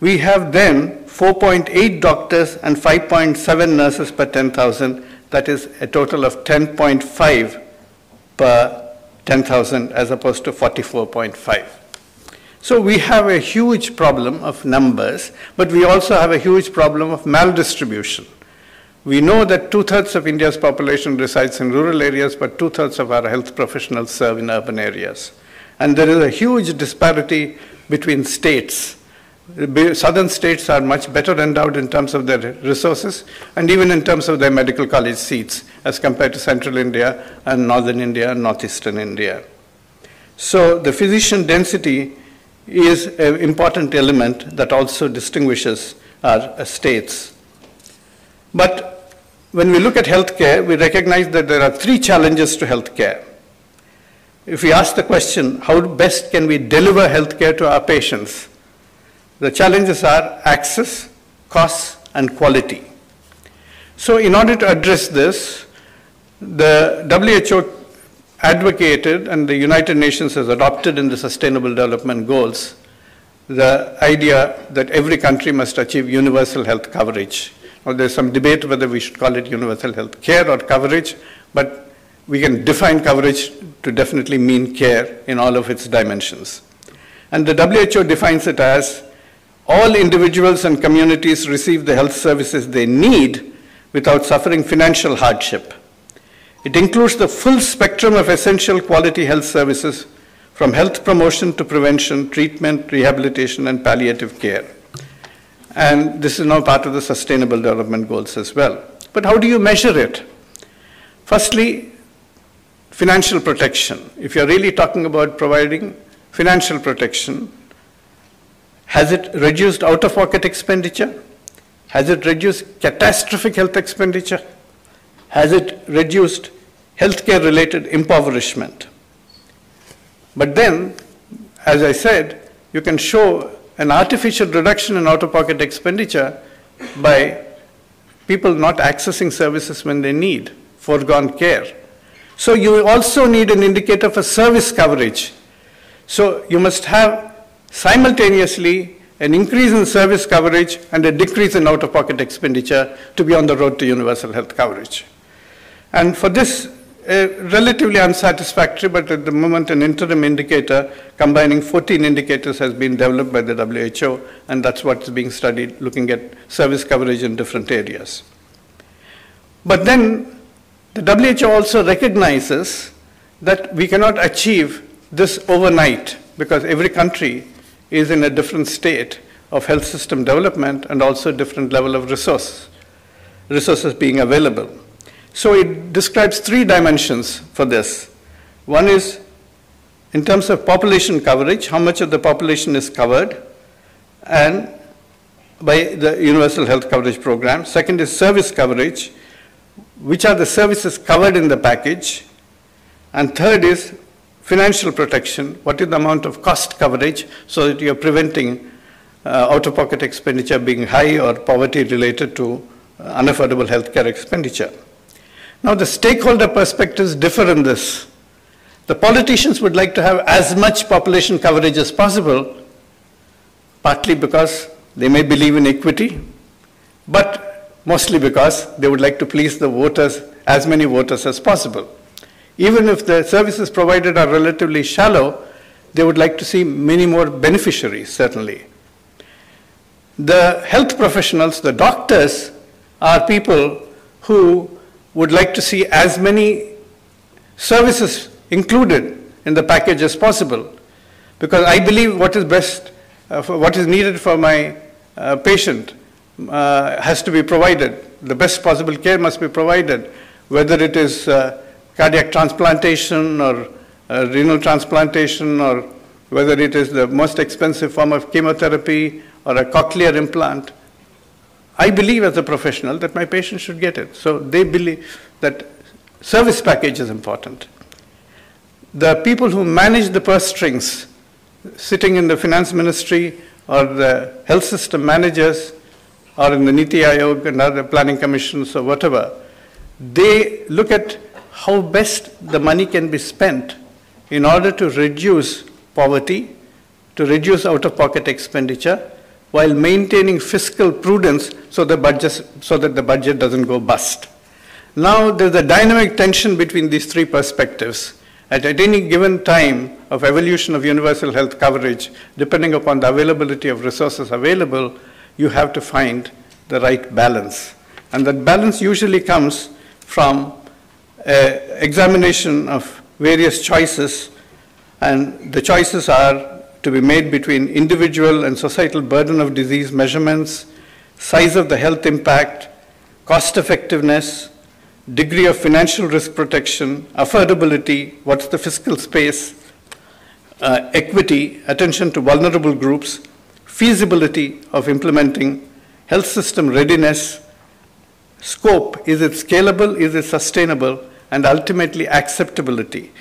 We have then 4.8 doctors and 5.7 nurses per 10,000. That is a total of 10.5 per 10,000 as opposed to 44.5. So we have a huge problem of numbers, but we also have a huge problem of maldistribution. We know that two thirds of India's population resides in rural areas, but two thirds of our health professionals serve in urban areas. And there is a huge disparity between states southern states are much better endowed in terms of their resources and even in terms of their medical college seats as compared to central India and northern India and northeastern India. So the physician density is an important element that also distinguishes our uh, states. But when we look at healthcare, we recognize that there are three challenges to healthcare. If we ask the question, how best can we deliver healthcare to our patients? The challenges are access, costs, and quality. So in order to address this, the WHO advocated and the United Nations has adopted in the Sustainable Development Goals the idea that every country must achieve universal health coverage. Now, there's some debate whether we should call it universal health care or coverage, but we can define coverage to definitely mean care in all of its dimensions. And the WHO defines it as all individuals and communities receive the health services they need without suffering financial hardship. It includes the full spectrum of essential quality health services from health promotion to prevention, treatment, rehabilitation, and palliative care. And this is now part of the Sustainable Development Goals as well. But how do you measure it? Firstly, financial protection. If you're really talking about providing financial protection, has it reduced out of pocket expenditure? Has it reduced catastrophic health expenditure? Has it reduced healthcare related impoverishment? But then, as I said, you can show an artificial reduction in out of pocket expenditure by people not accessing services when they need, foregone care. So you also need an indicator for service coverage. So you must have simultaneously an increase in service coverage and a decrease in out of pocket expenditure to be on the road to universal health coverage. And for this, Uh, relatively unsatisfactory, but at the moment an interim indicator combining 14 indicators has been developed by the WHO, and that's what's being studied, looking at service coverage in different areas. But then the WHO also recognizes that we cannot achieve this overnight because every country is in a different state of health system development and also different level of resource, resources being available. So it describes three dimensions for this. One is in terms of population coverage, how much of the population is covered, and by the Universal Health Coverage Program. Second is service coverage, which are the services covered in the package. And third is financial protection, what is the amount of cost coverage so that you're preventing uh, out-of-pocket expenditure being high or poverty related to uh, unaffordable healthcare expenditure. Now, the stakeholder perspectives differ in this. The politicians would like to have as much population coverage as possible, partly because they may believe in equity, but mostly because they would like to please the voters, as many voters as possible. Even if the services provided are relatively shallow, they would like to see many more beneficiaries, certainly. The health professionals, the doctors, are people who would like to see as many services included in the package as possible because I believe what is best, uh, what is needed for my uh, patient uh, has to be provided. The best possible care must be provided, whether it is uh, cardiac transplantation or uh, renal transplantation or whether it is the most expensive form of chemotherapy or a cochlear implant. I believe as a professional that my patient should get it. So they believe that service package is important. The people who manage the purse strings, sitting in the finance ministry or the health system managers or in the Niti Aayog and other planning commissions or whatever, they look at how best the money can be spent in order to reduce poverty, to reduce out-of-pocket expenditure, while maintaining fiscal prudence so, the budget, so that the budget doesn't go bust. Now, there's a dynamic tension between these three perspectives. At, at any given time of evolution of universal health coverage, depending upon the availability of resources available, you have to find the right balance. And that balance usually comes from uh, examination of various choices, and the choices are to be made between individual and societal burden of disease measurements, size of the health impact, cost effectiveness, degree of financial risk protection, affordability, what's the fiscal space, uh, equity, attention to vulnerable groups, feasibility of implementing, health system readiness, scope, is it scalable, is it sustainable, and ultimately acceptability,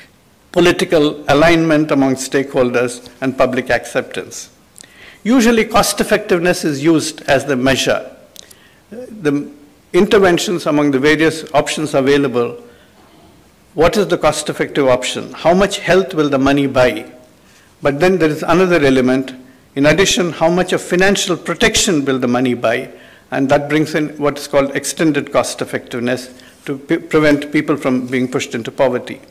political alignment among stakeholders, and public acceptance. Usually cost effectiveness is used as the measure. The interventions among the various options available, what is the cost effective option? How much health will the money buy? But then there is another element. In addition, how much of financial protection will the money buy? And that brings in what is called extended cost effectiveness to prevent people from being pushed into poverty.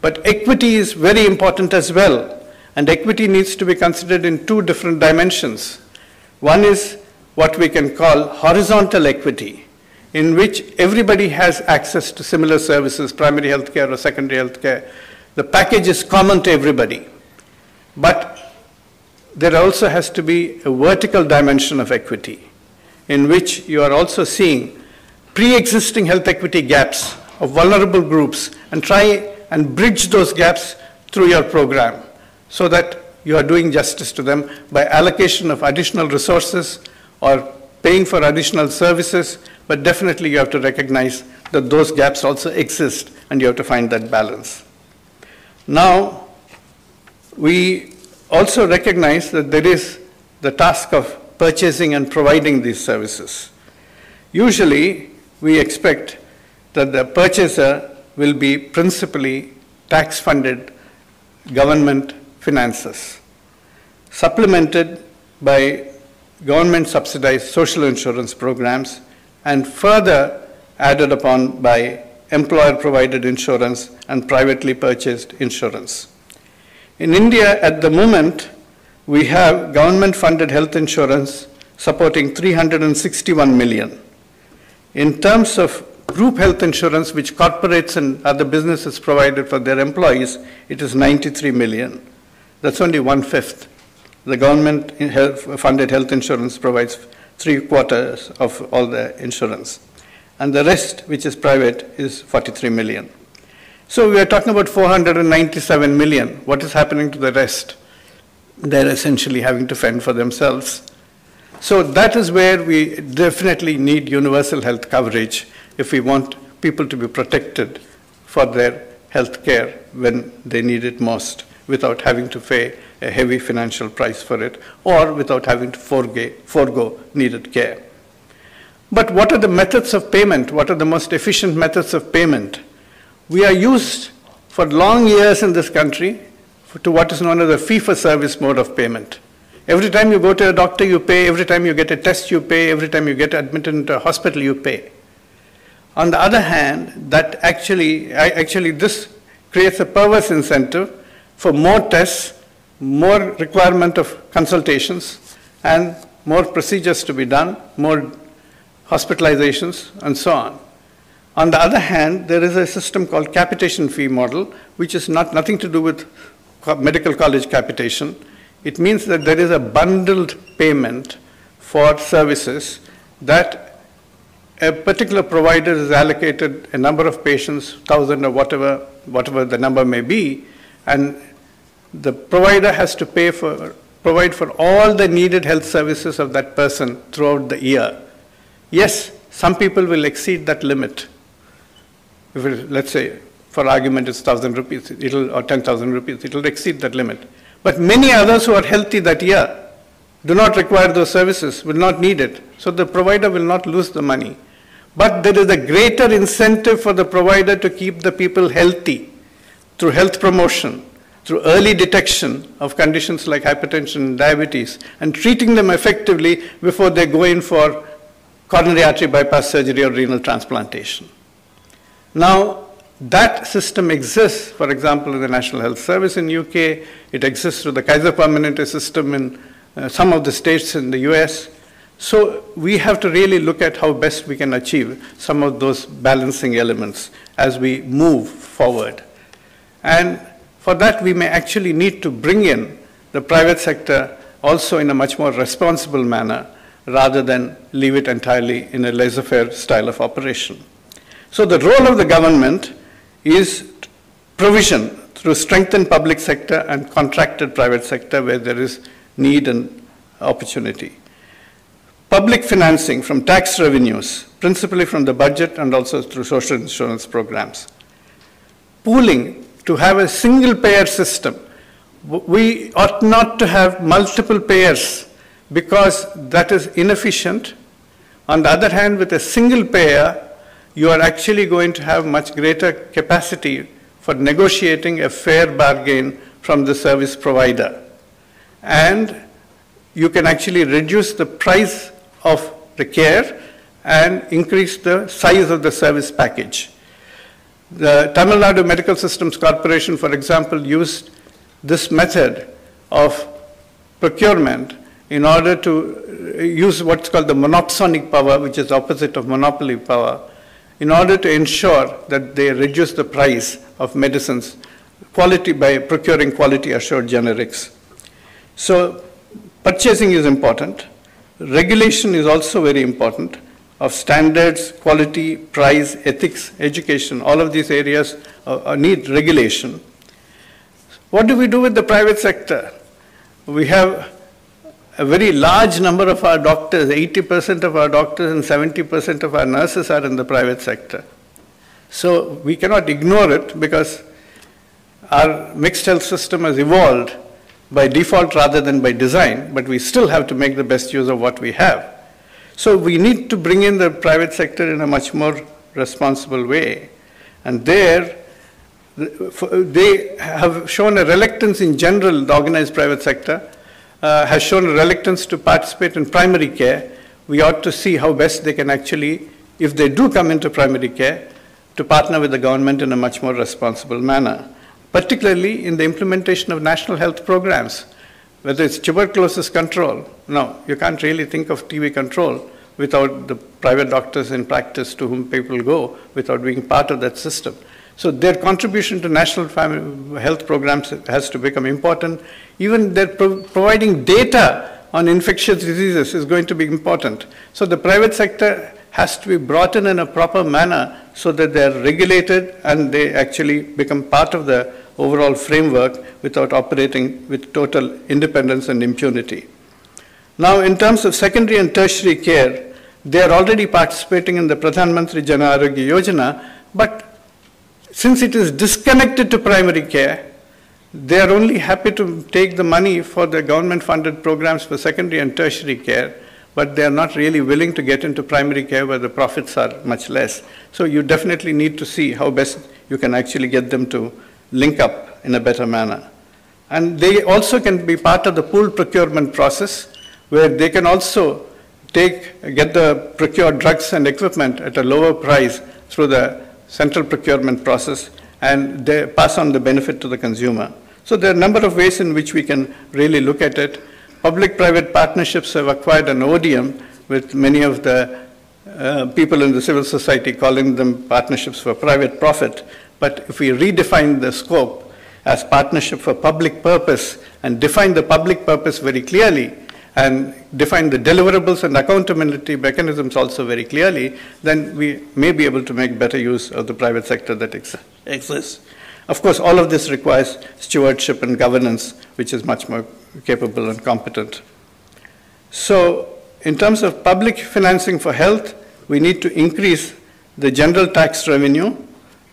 But equity is very important as well. And equity needs to be considered in two different dimensions. One is what we can call horizontal equity, in which everybody has access to similar services, primary health care or secondary health care. The package is common to everybody. But there also has to be a vertical dimension of equity, in which you are also seeing pre-existing health equity gaps of vulnerable groups and try and bridge those gaps through your program so that you are doing justice to them by allocation of additional resources or paying for additional services, but definitely you have to recognize that those gaps also exist and you have to find that balance. Now, we also recognize that there is the task of purchasing and providing these services. Usually, we expect that the purchaser will be principally tax funded government finances, supplemented by government subsidized social insurance programs, and further added upon by employer provided insurance and privately purchased insurance. In India, at the moment, we have government funded health insurance supporting 361 million. In terms of group health insurance, which corporates and other businesses provided for their employees, it is 93 million. That's only one fifth. The government funded health insurance provides three quarters of all the insurance. And the rest, which is private, is 43 million. So we are talking about 497 million. What is happening to the rest? They're essentially having to fend for themselves. So that is where we definitely need universal health coverage if we want people to be protected for their health care when they need it most without having to pay a heavy financial price for it or without having to forego, needed care. But what are the methods of payment? What are the most efficient methods of payment? We are used for long years in this country to what is known as a fee for service mode of payment. Every time you go to a doctor, you pay. Every time you get a test, you pay. Every time you get admitted into a hospital, you pay. On the other hand, that actually, actually this creates a perverse incentive for more tests, more requirement of consultations, and more procedures to be done, more hospitalizations, and so on. On the other hand, there is a system called capitation fee model, which is not nothing to do with medical college capitation. It means that there is a bundled payment for services that a particular provider is allocated a number of patients, thousand or whatever, whatever the number may be, and the provider has to pay for, provide for all the needed health services of that person throughout the year. Yes, some people will exceed that limit. If it, let's say, for argument, it's thousand rupees, it'll or ten thousand rupees, it'll exceed that limit. But many others who are healthy that year do not require those services, will not need it. So the provider will not lose the money. But there is a greater incentive for the provider to keep the people healthy through health promotion, through early detection of conditions like hypertension and diabetes, and treating them effectively before they go in for coronary artery bypass surgery or renal transplantation. Now, that system exists, for example, in the National Health Service in UK. It exists through the Kaiser Permanente system in uh, some of the states in the US. So we have to really look at how best we can achieve some of those balancing elements as we move forward. And for that, we may actually need to bring in the private sector also in a much more responsible manner rather than leave it entirely in a laissez-faire style of operation. So the role of the government is provision through strengthened public sector and contracted private sector where there is need and opportunity. Public financing from tax revenues, principally from the budget and also through social insurance programs. Pooling to have a single payer system. We ought not to have multiple payers because that is inefficient. On the other hand, with a single payer, you are actually going to have much greater capacity for negotiating a fair bargain from the service provider. And you can actually reduce the price of the care and increase the size of the service package. The Tamil Nadu Medical Systems Corporation, for example, used this method of procurement in order to use what's called the monopsonic power, which is opposite of monopoly power, in order to ensure that they reduce the price of medicines quality by procuring quality assured generics. So purchasing is important. Regulation is also very important of standards, quality, price, ethics, education, all of these areas uh, need regulation. What do we do with the private sector? We have a very large number of our doctors, 80% of our doctors and 70% of our nurses are in the private sector. So we cannot ignore it because our mixed health system has evolved by default rather than by design, but we still have to make the best use of what we have. So we need to bring in the private sector in a much more responsible way. And there, they have shown a reluctance in general, the organized private sector, uh, has shown a reluctance to participate in primary care, we ought to see how best they can actually, if they do come into primary care, to partner with the government in a much more responsible manner, particularly in the implementation of national health programs, whether it's tuberculosis control. No, you can't really think of TB control without the private doctors in practice to whom people go without being part of that system. So their contribution to national health programs has to become important. Even their pro providing data on infectious diseases is going to be important. So the private sector has to be brought in in a proper manner so that they are regulated and they actually become part of the overall framework without operating with total independence and impunity. Now, in terms of secondary and tertiary care, they are already participating in the Pradhan Mantri Jan Arogya Yojana, but since it is disconnected to primary care, they are only happy to take the money for the government funded programs for secondary and tertiary care, but they are not really willing to get into primary care where the profits are much less. So you definitely need to see how best you can actually get them to link up in a better manner. And they also can be part of the pool procurement process where they can also take, get the procured drugs and equipment at a lower price through the central procurement process and they pass on the benefit to the consumer. So there are a number of ways in which we can really look at it. Public-private partnerships have acquired an odium with many of the uh, people in the civil society calling them partnerships for private profit. But if we redefine the scope as partnership for public purpose and define the public purpose very clearly, and define the deliverables and accountability mechanisms also very clearly, then we may be able to make better use of the private sector that ex exists. Of course, all of this requires stewardship and governance, which is much more capable and competent. So, in terms of public financing for health, we need to increase the general tax revenue,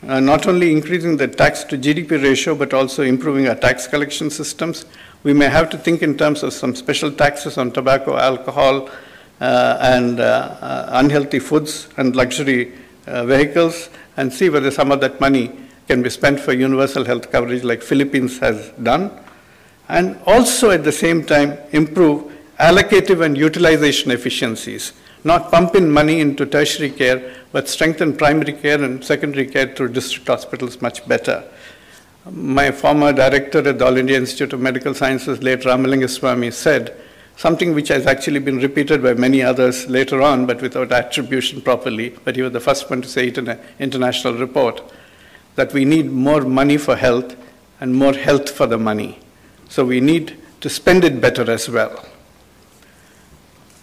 uh, not only increasing the tax to GDP ratio, but also improving our tax collection systems, we may have to think in terms of some special taxes on tobacco, alcohol, uh, and uh, uh, unhealthy foods and luxury uh, vehicles and see whether some of that money can be spent for universal health coverage like Philippines has done. And also at the same time improve allocative and utilization efficiencies, not pump in money into tertiary care, but strengthen primary care and secondary care through district hospitals much better my former director at the All India Institute of Medical Sciences, late Ramalinga said something which has actually been repeated by many others later on, but without attribution properly. But he was the first one to say it in an international report that we need more money for health and more health for the money. So we need to spend it better as well.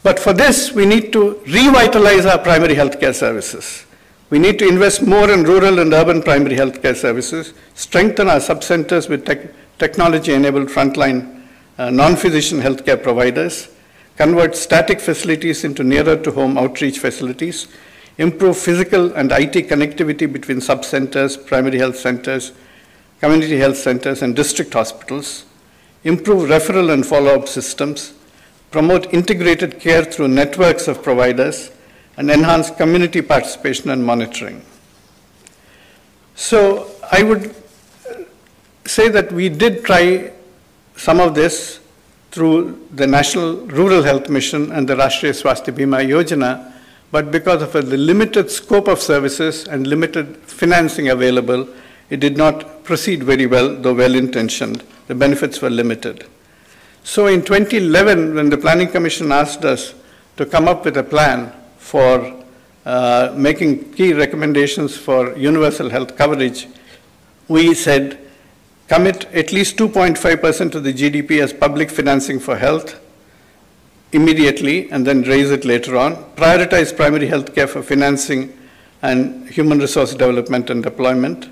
But for this, we need to revitalize our primary healthcare services. We need to invest more in rural and urban primary healthcare services, strengthen our subcenters with tech technology-enabled frontline uh, non-physician healthcare providers, convert static facilities into nearer-to-home outreach facilities, improve physical and IT connectivity between sub-centers, primary health centers, community health centers, and district hospitals, improve referral and follow-up systems, promote integrated care through networks of providers, and enhance community participation and monitoring. So I would say that we did try some of this through the National Rural Health Mission and the Rashtriya Swasthya Bima Yojana, but because of the limited scope of services and limited financing available, it did not proceed very well, though well intentioned. The benefits were limited. So in 2011, when the Planning Commission asked us to come up with a plan for uh, making key recommendations for universal health coverage, we said commit at least 2.5% of the GDP as public financing for health immediately and then raise it later on, prioritize primary health care for financing and human resource development and deployment,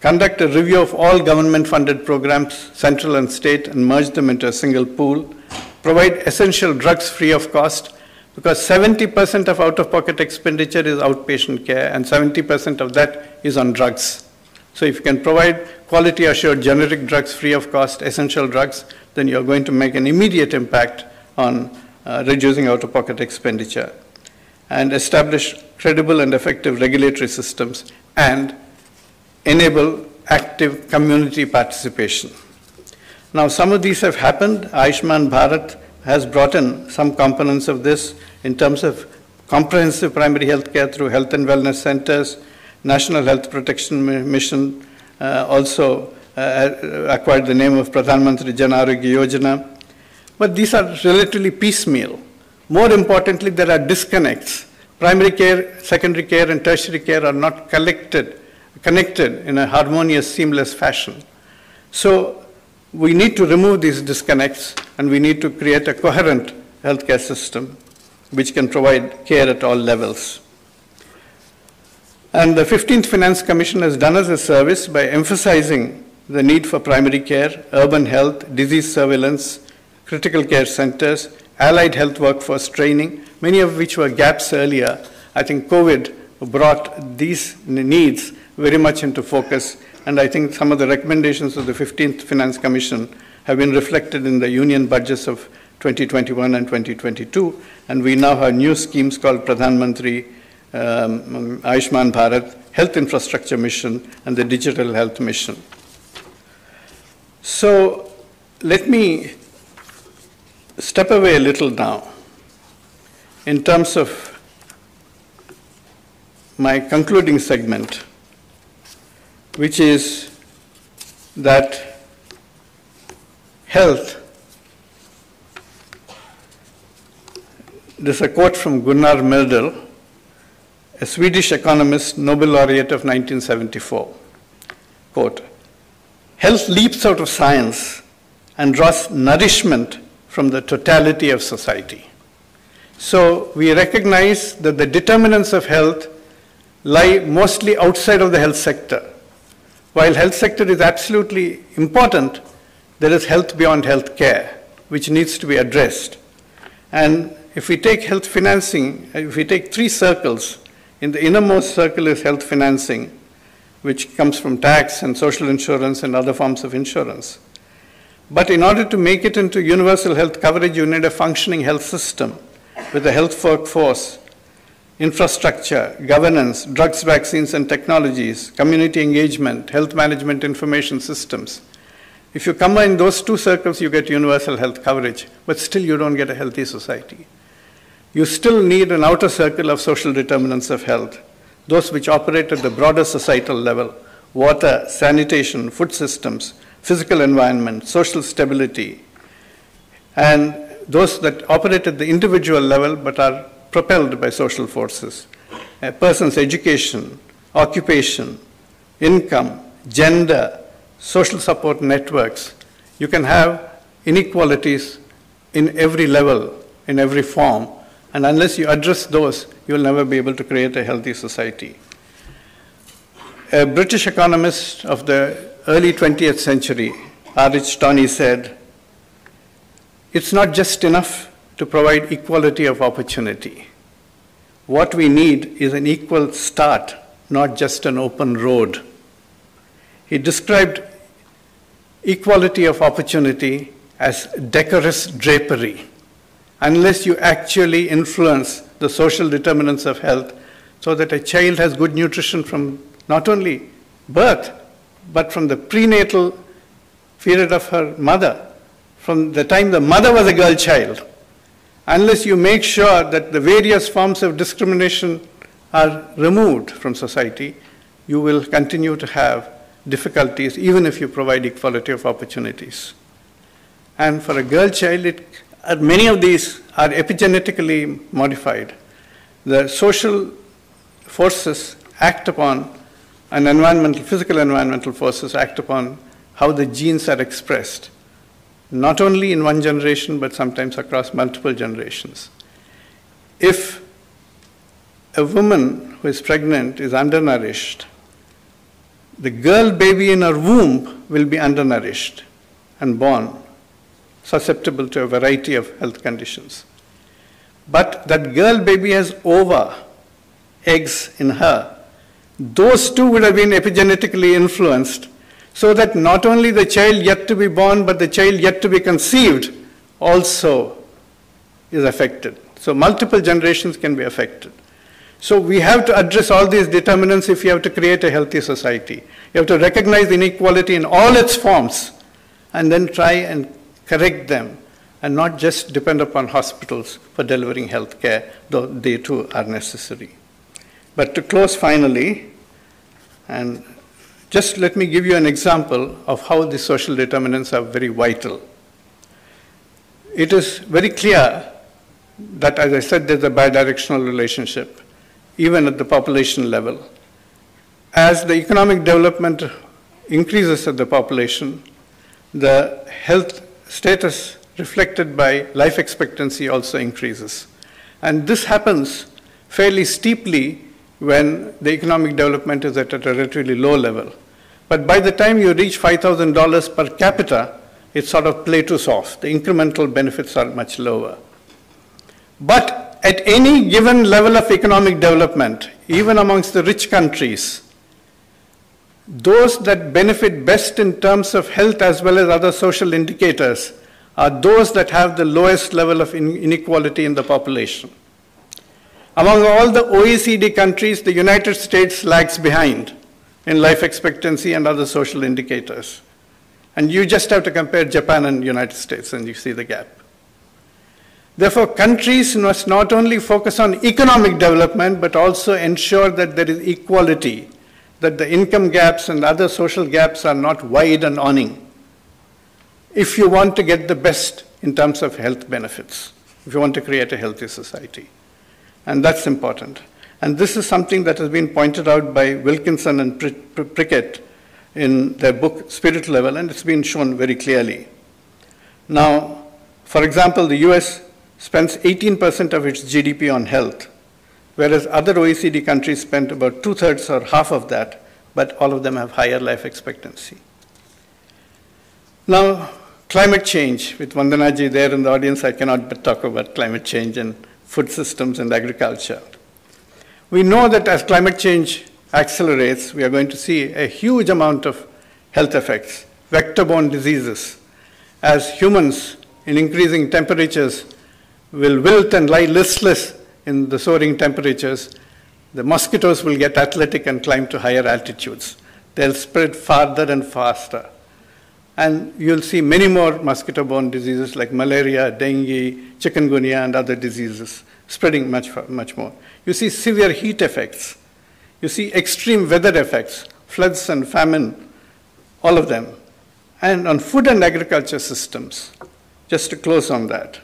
conduct a review of all government funded programs, central and state, and merge them into a single pool, provide essential drugs free of cost, because 70% of out of pocket expenditure is outpatient care, and 70% of that is on drugs. So if you can provide quality assured generic drugs free of cost, essential drugs, then you're going to make an immediate impact on uh, reducing out of pocket expenditure and establish credible and effective regulatory systems and enable active community participation. Now, some of these have happened. Ayushman Bharat has brought in some components of this in terms of comprehensive primary health care through health and wellness centers. National Health Protection Mission uh, also uh, acquired the name of Pradhan Mantri Jan Arogya Yojana. But these are relatively piecemeal. More importantly, there are disconnects. Primary care, secondary care, and tertiary care are not collected connected in a harmonious, seamless fashion. So we need to remove these disconnects and we need to create a coherent healthcare system which can provide care at all levels. And the 15th Finance Commission has done us a service by emphasizing the need for primary care, urban health, disease surveillance, critical care centers, allied health workforce training, many of which were gaps earlier. I think COVID brought these needs very much into focus. And I think some of the recommendations of the 15th Finance Commission have been reflected in the union budgets of 2021 and 2022. And we now have new schemes called Pradhan Mantri um, Ayushman Bharat, Health Infrastructure Mission, and the Digital Health Mission. So let me step away a little now in terms of my concluding segment which is that health, this is a quote from Gunnar Myrdal, a Swedish economist, Nobel laureate of 1974. Quote, health leaps out of science and draws nourishment from the totality of society. So we recognize that the determinants of health lie mostly outside of the health sector. While health sector is absolutely important, there is health beyond health care, which needs to be addressed. And if we take health financing, if we take three circles, in the innermost circle is health financing, which comes from tax and social insurance and other forms of insurance. But in order to make it into universal health coverage, you need a functioning health system with a health workforce infrastructure, governance, drugs, vaccines, and technologies, community engagement, health management information systems. If you combine those two circles, you get universal health coverage, but still you don't get a healthy society. You still need an outer circle of social determinants of health, those which operate at the broader societal level water, sanitation, food systems, physical environment, social stability, and those that operate at the individual level but are propelled by social forces. A person's education, occupation, income, gender, social support networks. You can have inequalities in every level, in every form, and unless you address those, you'll never be able to create a healthy society. A British economist of the early 20th century, R.H. Tawney, said, It's not just enough to provide equality of opportunity. What we need is an equal start, not just an open road. He described equality of opportunity as decorous drapery, unless you actually influence the social determinants of health so that a child has good nutrition from not only birth, but from the prenatal period of her mother, from the time the mother was a girl child, unless you make sure that the various forms of discrimination are removed from society, you will continue to have difficulties even if you provide equality of opportunities. And for a girl child, it, uh, many of these are epigenetically modified. The social forces act upon, and environmental, physical environmental forces act upon how the genes are expressed, not only in one generation, but sometimes across multiple generations. If a woman who is pregnant is undernourished, the girl baby in her womb will be undernourished and born susceptible to a variety of health conditions. But that girl baby has ova, eggs in her. Those two would have been epigenetically influenced so that not only the child yet to be born, but the child yet to be conceived also is affected. So multiple generations can be affected. So we have to address all these determinants if you have to create a healthy society. You have to recognize inequality in all its forms and then try and correct them and not just depend upon hospitals for delivering health care, though they too are necessary. But to close finally, and just let me give you an example of how the social determinants are very vital. It is very clear that, as I said, there's a bidirectional relationship, even at the population level. As the economic development increases at the population, the health status reflected by life expectancy also increases. And this happens fairly steeply when the economic development is at a relatively low level. But by the time you reach $5,000 per capita, it sort of plateaus off. The incremental benefits are much lower. But at any given level of economic development, even amongst the rich countries, those that benefit best in terms of health as well as other social indicators are those that have the lowest level of inequality in the population. Among all the OECD countries, the United States lags behind in life expectancy and other social indicators. And you just have to compare Japan and United States and you see the gap. Therefore, countries must not only focus on economic development, but also ensure that there is equality that the income gaps and other social gaps are not wide and awning if you want to get the best in terms of health benefits, if you want to create a healthy society. And that's important. And this is something that has been pointed out by Wilkinson and Pickett in their book Spirit Level, and it's been shown very clearly. Now, for example, the US spends 18% of its GDP on health whereas other OECD countries spend about two thirds or half of that, but all of them have higher life expectancy. Now, climate change, with Vandanaji there in the audience, I cannot but talk about climate change and food systems and agriculture. We know that as climate change accelerates, we are going to see a huge amount of health effects, vector-borne diseases, as humans in increasing temperatures will wilt and lie listless in the soaring temperatures, the mosquitoes will get athletic and climb to higher altitudes. They'll spread farther and faster. And you'll see many more mosquito-borne diseases like malaria, dengue, chikungunya, and other diseases spreading much, much more. You see severe heat effects. You see extreme weather effects, floods and famine, all of them. And on food and agriculture systems, just to close on that,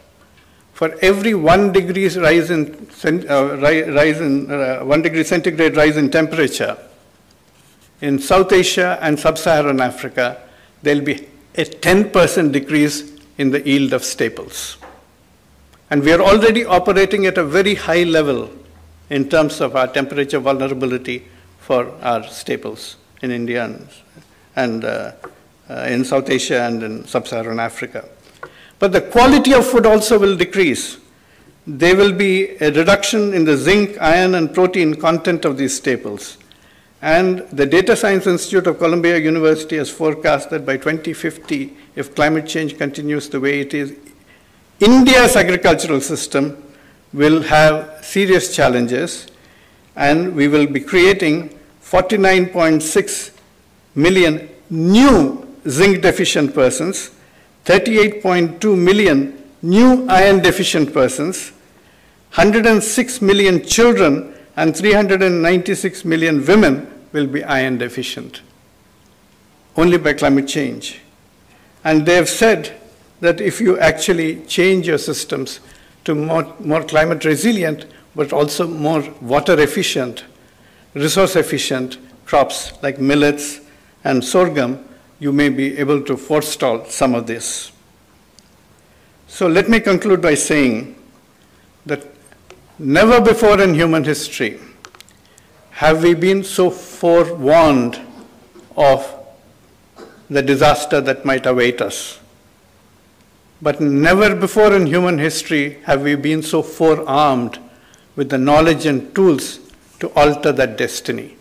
for every one degree rise in, uh, rise in uh, one degree centigrade rise in temperature, in South Asia and sub-Saharan Africa, there'll be a 10% decrease in the yield of staples. And we are already operating at a very high level in terms of our temperature vulnerability for our staples in India and, and uh, uh, in South Asia and in sub-Saharan Africa. But the quality of food also will decrease. There will be a reduction in the zinc, iron, and protein content of these staples. And the Data Science Institute of Columbia University has forecast that by 2050, if climate change continues the way it is, India's agricultural system will have serious challenges, and we will be creating 49.6 million new zinc deficient persons, 38.2 million new iron deficient persons, 106 million children, and 396 million women will be iron deficient only by climate change. And they have said that if you actually change your systems to more, more climate resilient, but also more water efficient, resource efficient crops like millets and sorghum, you may be able to forestall some of this. So let me conclude by saying that never before in human history have we been so forewarned of the disaster that might await us. But never before in human history have we been so forearmed with the knowledge and tools to alter that destiny.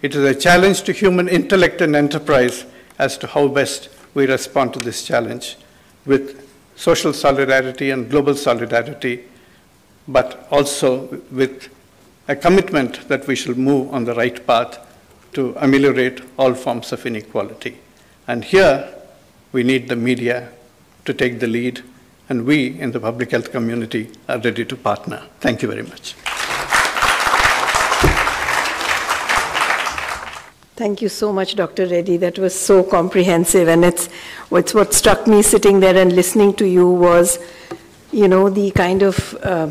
It is a challenge to human intellect and enterprise as to how best we respond to this challenge with social solidarity and global solidarity, but also with a commitment that we shall move on the right path to ameliorate all forms of inequality. And here we need the media to take the lead, and we in the public health community are ready to partner. Thank you very much. Thank you so much, Dr. Reddy. That was so comprehensive. And it's, it's what struck me sitting there and listening to you was, you know, the kind of uh,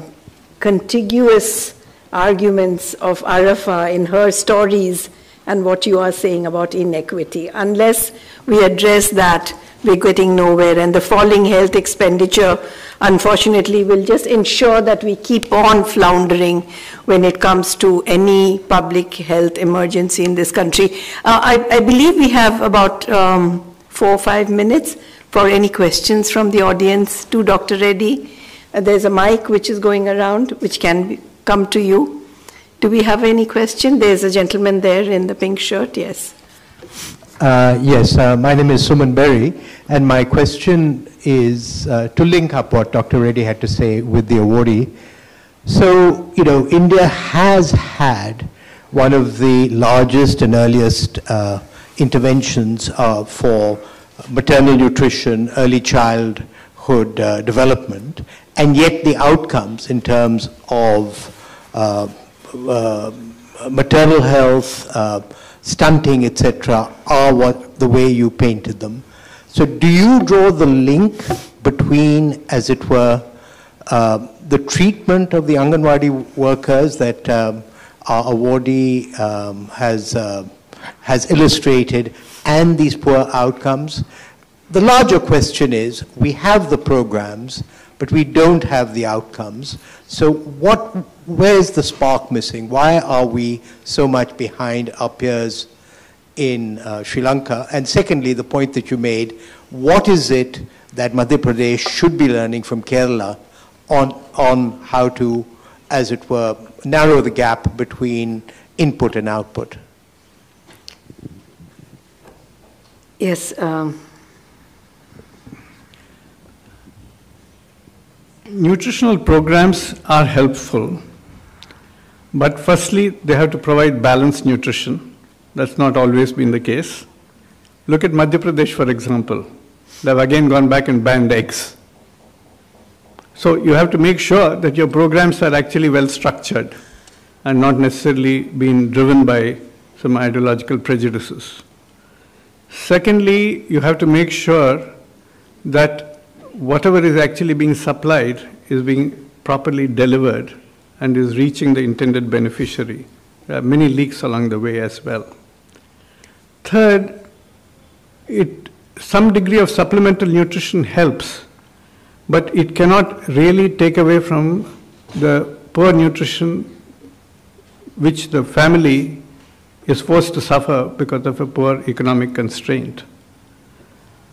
contiguous arguments of Arafa in her stories and what you are saying about inequity. Unless we address that, we're getting nowhere. And the falling health expenditure, unfortunately, will just ensure that we keep on floundering when it comes to any public health emergency in this country. Uh, I, I, believe we have about um, four or five minutes for any questions from the audience to Dr. Reddy. Uh, there's a mic which is going around, which can be, come to you. Do we have any question? There's a gentleman there in the pink shirt. Yes. Uh, yes, uh, my name is Suman Berry, and my question is uh, to link up what Dr. Reddy had to say with the awardee. So, you know, India has had one of the largest and earliest uh, interventions uh, for maternal nutrition, early childhood development, and yet the outcomes in terms of maternal health, stunting, etc., are what the way you painted them. So, do you draw the link between, as it were, uh, the treatment of the Anganwadi workers that um, our awardee um, has uh, has illustrated, and these poor outcomes? The larger question is: we have the programs but we don't have the outcomes. So what, where is the spark missing? Why are we so much behind our peers in uh, Sri Lanka? And secondly, the point that you made, what is it that Madhya Pradesh should be learning from Kerala on, on how to, as it were, narrow the gap between input and output? Yes. Um Nutritional programs are helpful, but firstly, they have to provide balanced nutrition. That's not always been the case. Look at Madhya Pradesh, for example. They've again gone back and banned eggs. So you have to make sure that your programs are actually well structured and not necessarily being driven by some ideological prejudices. Secondly, you have to make sure that whatever is actually being supplied is being properly delivered and is reaching the intended beneficiary. There are many leaks along the way as well. Third, it, some degree of supplemental nutrition helps, but it cannot really take away from the poor nutrition which the family is forced to suffer because of a poor economic constraint.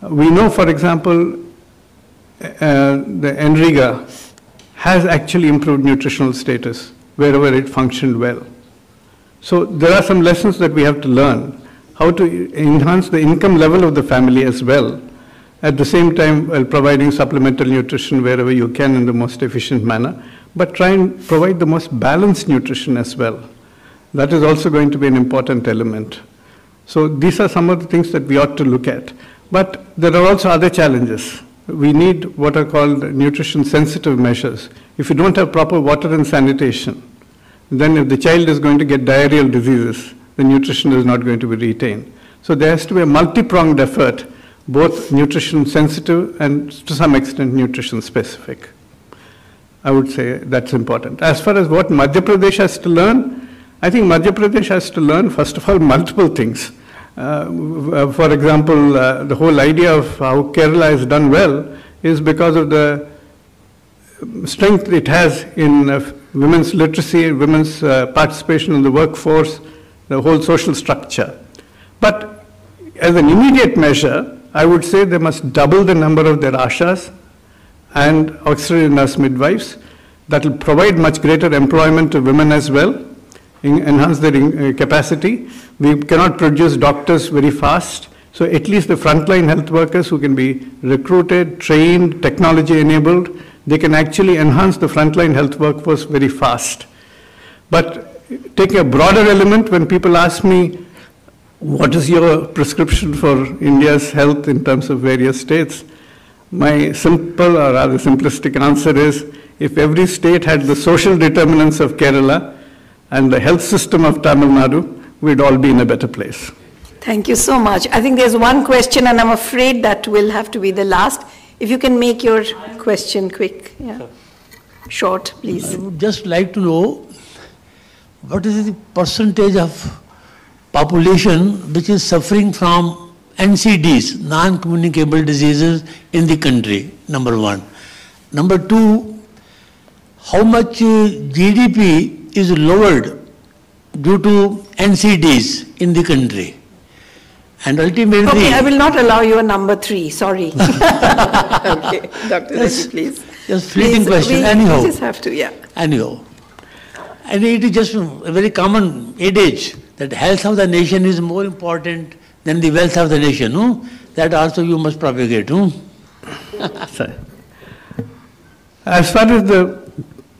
We know, for example, Uh, the NREGA has actually improved nutritional status wherever it functioned well. So there are some lessons that we have to learn how to enhance the income level of the family as well, at the same time while providing supplemental nutrition wherever you can in the most efficient manner, but try and provide the most balanced nutrition as well. That is also going to be an important element. So these are some of the things that we ought to look at. But there are also other challenges. We need what are called nutrition sensitive measures. If you don't have proper water and sanitation, then if the child is going to get diarrheal diseases, the nutrition is not going to be retained. So there has to be a multi-pronged effort, both nutrition sensitive and to some extent nutrition specific. I would say that's important. As far as what Madhya Pradesh has to learn, I think Madhya Pradesh has to learn, first of all, multiple things. Uh, for example, uh, the whole idea of how Kerala has done well is because of the strength it has in uh, women's literacy, women's uh, participation in the workforce, the whole social structure. But as an immediate measure, I would say they must double the number of their ashas and auxiliary nurse midwives. That will provide much greater employment to women as well, enhance their uh, capacity. We cannot produce doctors very fast. So at least the frontline health workers who can be recruited, trained, technology enabled, they can actually enhance the frontline health workforce very fast. But taking a broader element, when people ask me, what is your prescription for India's health in terms of various states? My simple or rather simplistic answer is if every state had the social determinants of Kerala and the health system of Tamil Nadu, we'd all be in a better place. Thank you so much. I think there's one question, and I'm afraid that will have to be the last. If you can make your question quick, yeah. short, please. I would just like to know what is the percentage of population which is suffering from NCDs, non-communicable diseases in the country, number one. Number two, how much uh, GDP is lowered due to NCDs in the country. And ultimately... Okay, I will not allow you a number three, sorry. okay, Dr. Reddy, please. Just fleeting please, question, we, anyhow. We just have to, yeah. Anyhow. And it is just a very common adage that health of the nation is more important than the wealth of the nation. No? That also you must propagate. No? as far as the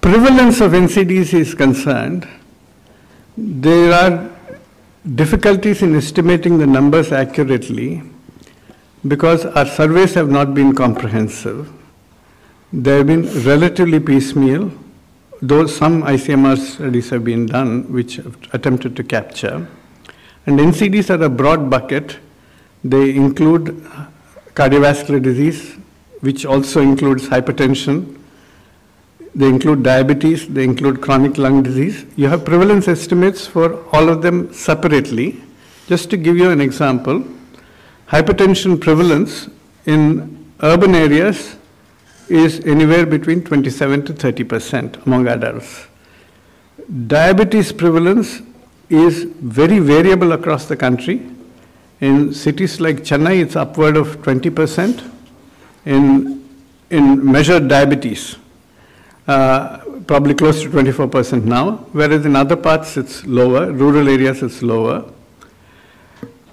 prevalence of NCDs is concerned, there are difficulties in estimating the numbers accurately because our surveys have not been comprehensive. They have been relatively piecemeal though some ICMR studies have been done which have attempted to capture. And NCDs are a broad bucket. They include cardiovascular disease, which also includes hypertension. They include diabetes, they include chronic lung disease. You have prevalence estimates for all of them separately. Just to give you an example, hypertension prevalence in urban areas is anywhere between 27 to 30 percent among adults. Diabetes prevalence is very variable across the country. In cities like Chennai, it's upward of 20 percent in, in measured diabetes, uh, probably close to 24 percent now, whereas in other parts it's lower, rural areas it's lower.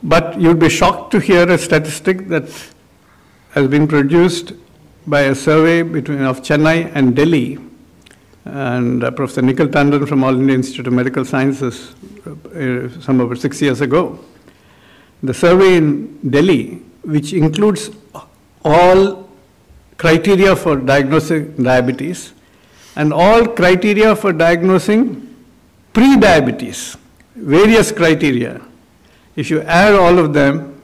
But you'd be shocked to hear a statistic that has been produced by a survey between, of Chennai and Delhi. And uh, Professor Nikhil Tandon from All India Institute of Medical Sciences, uh, some over six years ago. The survey in Delhi, which includes all criteria for diagnosing diabetes and all criteria for diagnosing pre-diabetes, various criteria. If you add all of them,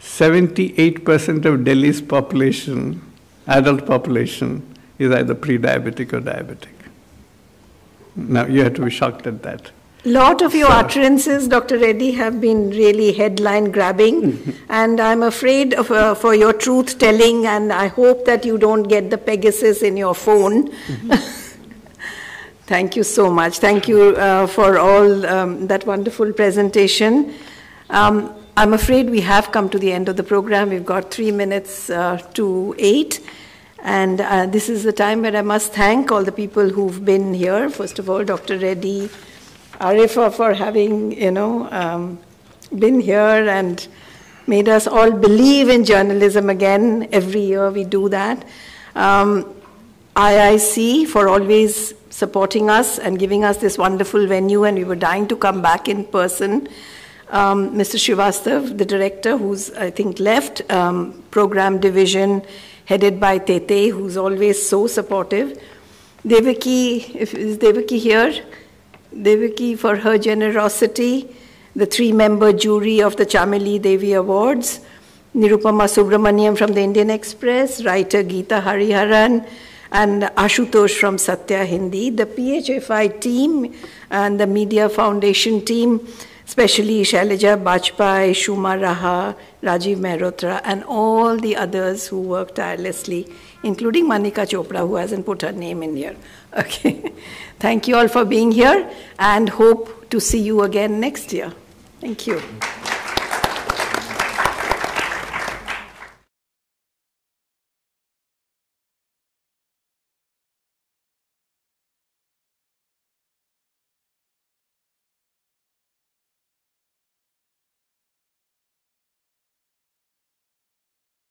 78% of Delhi's population, adult population, is either pre-diabetic or diabetic. Now, you have to be shocked at that. Lot of your So- utterances, Dr. Reddy, have been really headline grabbing, and I'm afraid of, uh, for your truth telling, and I hope that you don't get the Pegasus in your phone. Thank you so much. Thank you uh, for all um, that wonderful presentation. Um, I'm afraid we have come to the end of the program. We've got three minutes uh, to eight. And uh, this is the time where I must thank all the people who've been here. First of all, Dr. Reddy, Arifa for having, you know, um, been here and made us all believe in journalism again. Every year we do that. Um, IIC for always supporting us and giving us this wonderful venue, and we were dying to come back in person. Um, Mr. Shivastav, the director, who's I think left, um, program division headed by Tete, who's always so supportive. Devaki, if, is Devaki here? Devaki for her generosity, the three-member jury of the Chameli Devi Awards, Nirupama Subramanian from the Indian Express, writer Githa Hariharan, and Ashutosh from Satya Hindi, the PHFI team and the Media Foundation team, especially Shailaja Bajpai, Shuma Raha, Rajiv Mehrotra, and all the others who worked tirelessly, including Manika Chopra, who hasn't put her name in here. Okay. Thank you all for being here and hope to see you again next year. Thank you.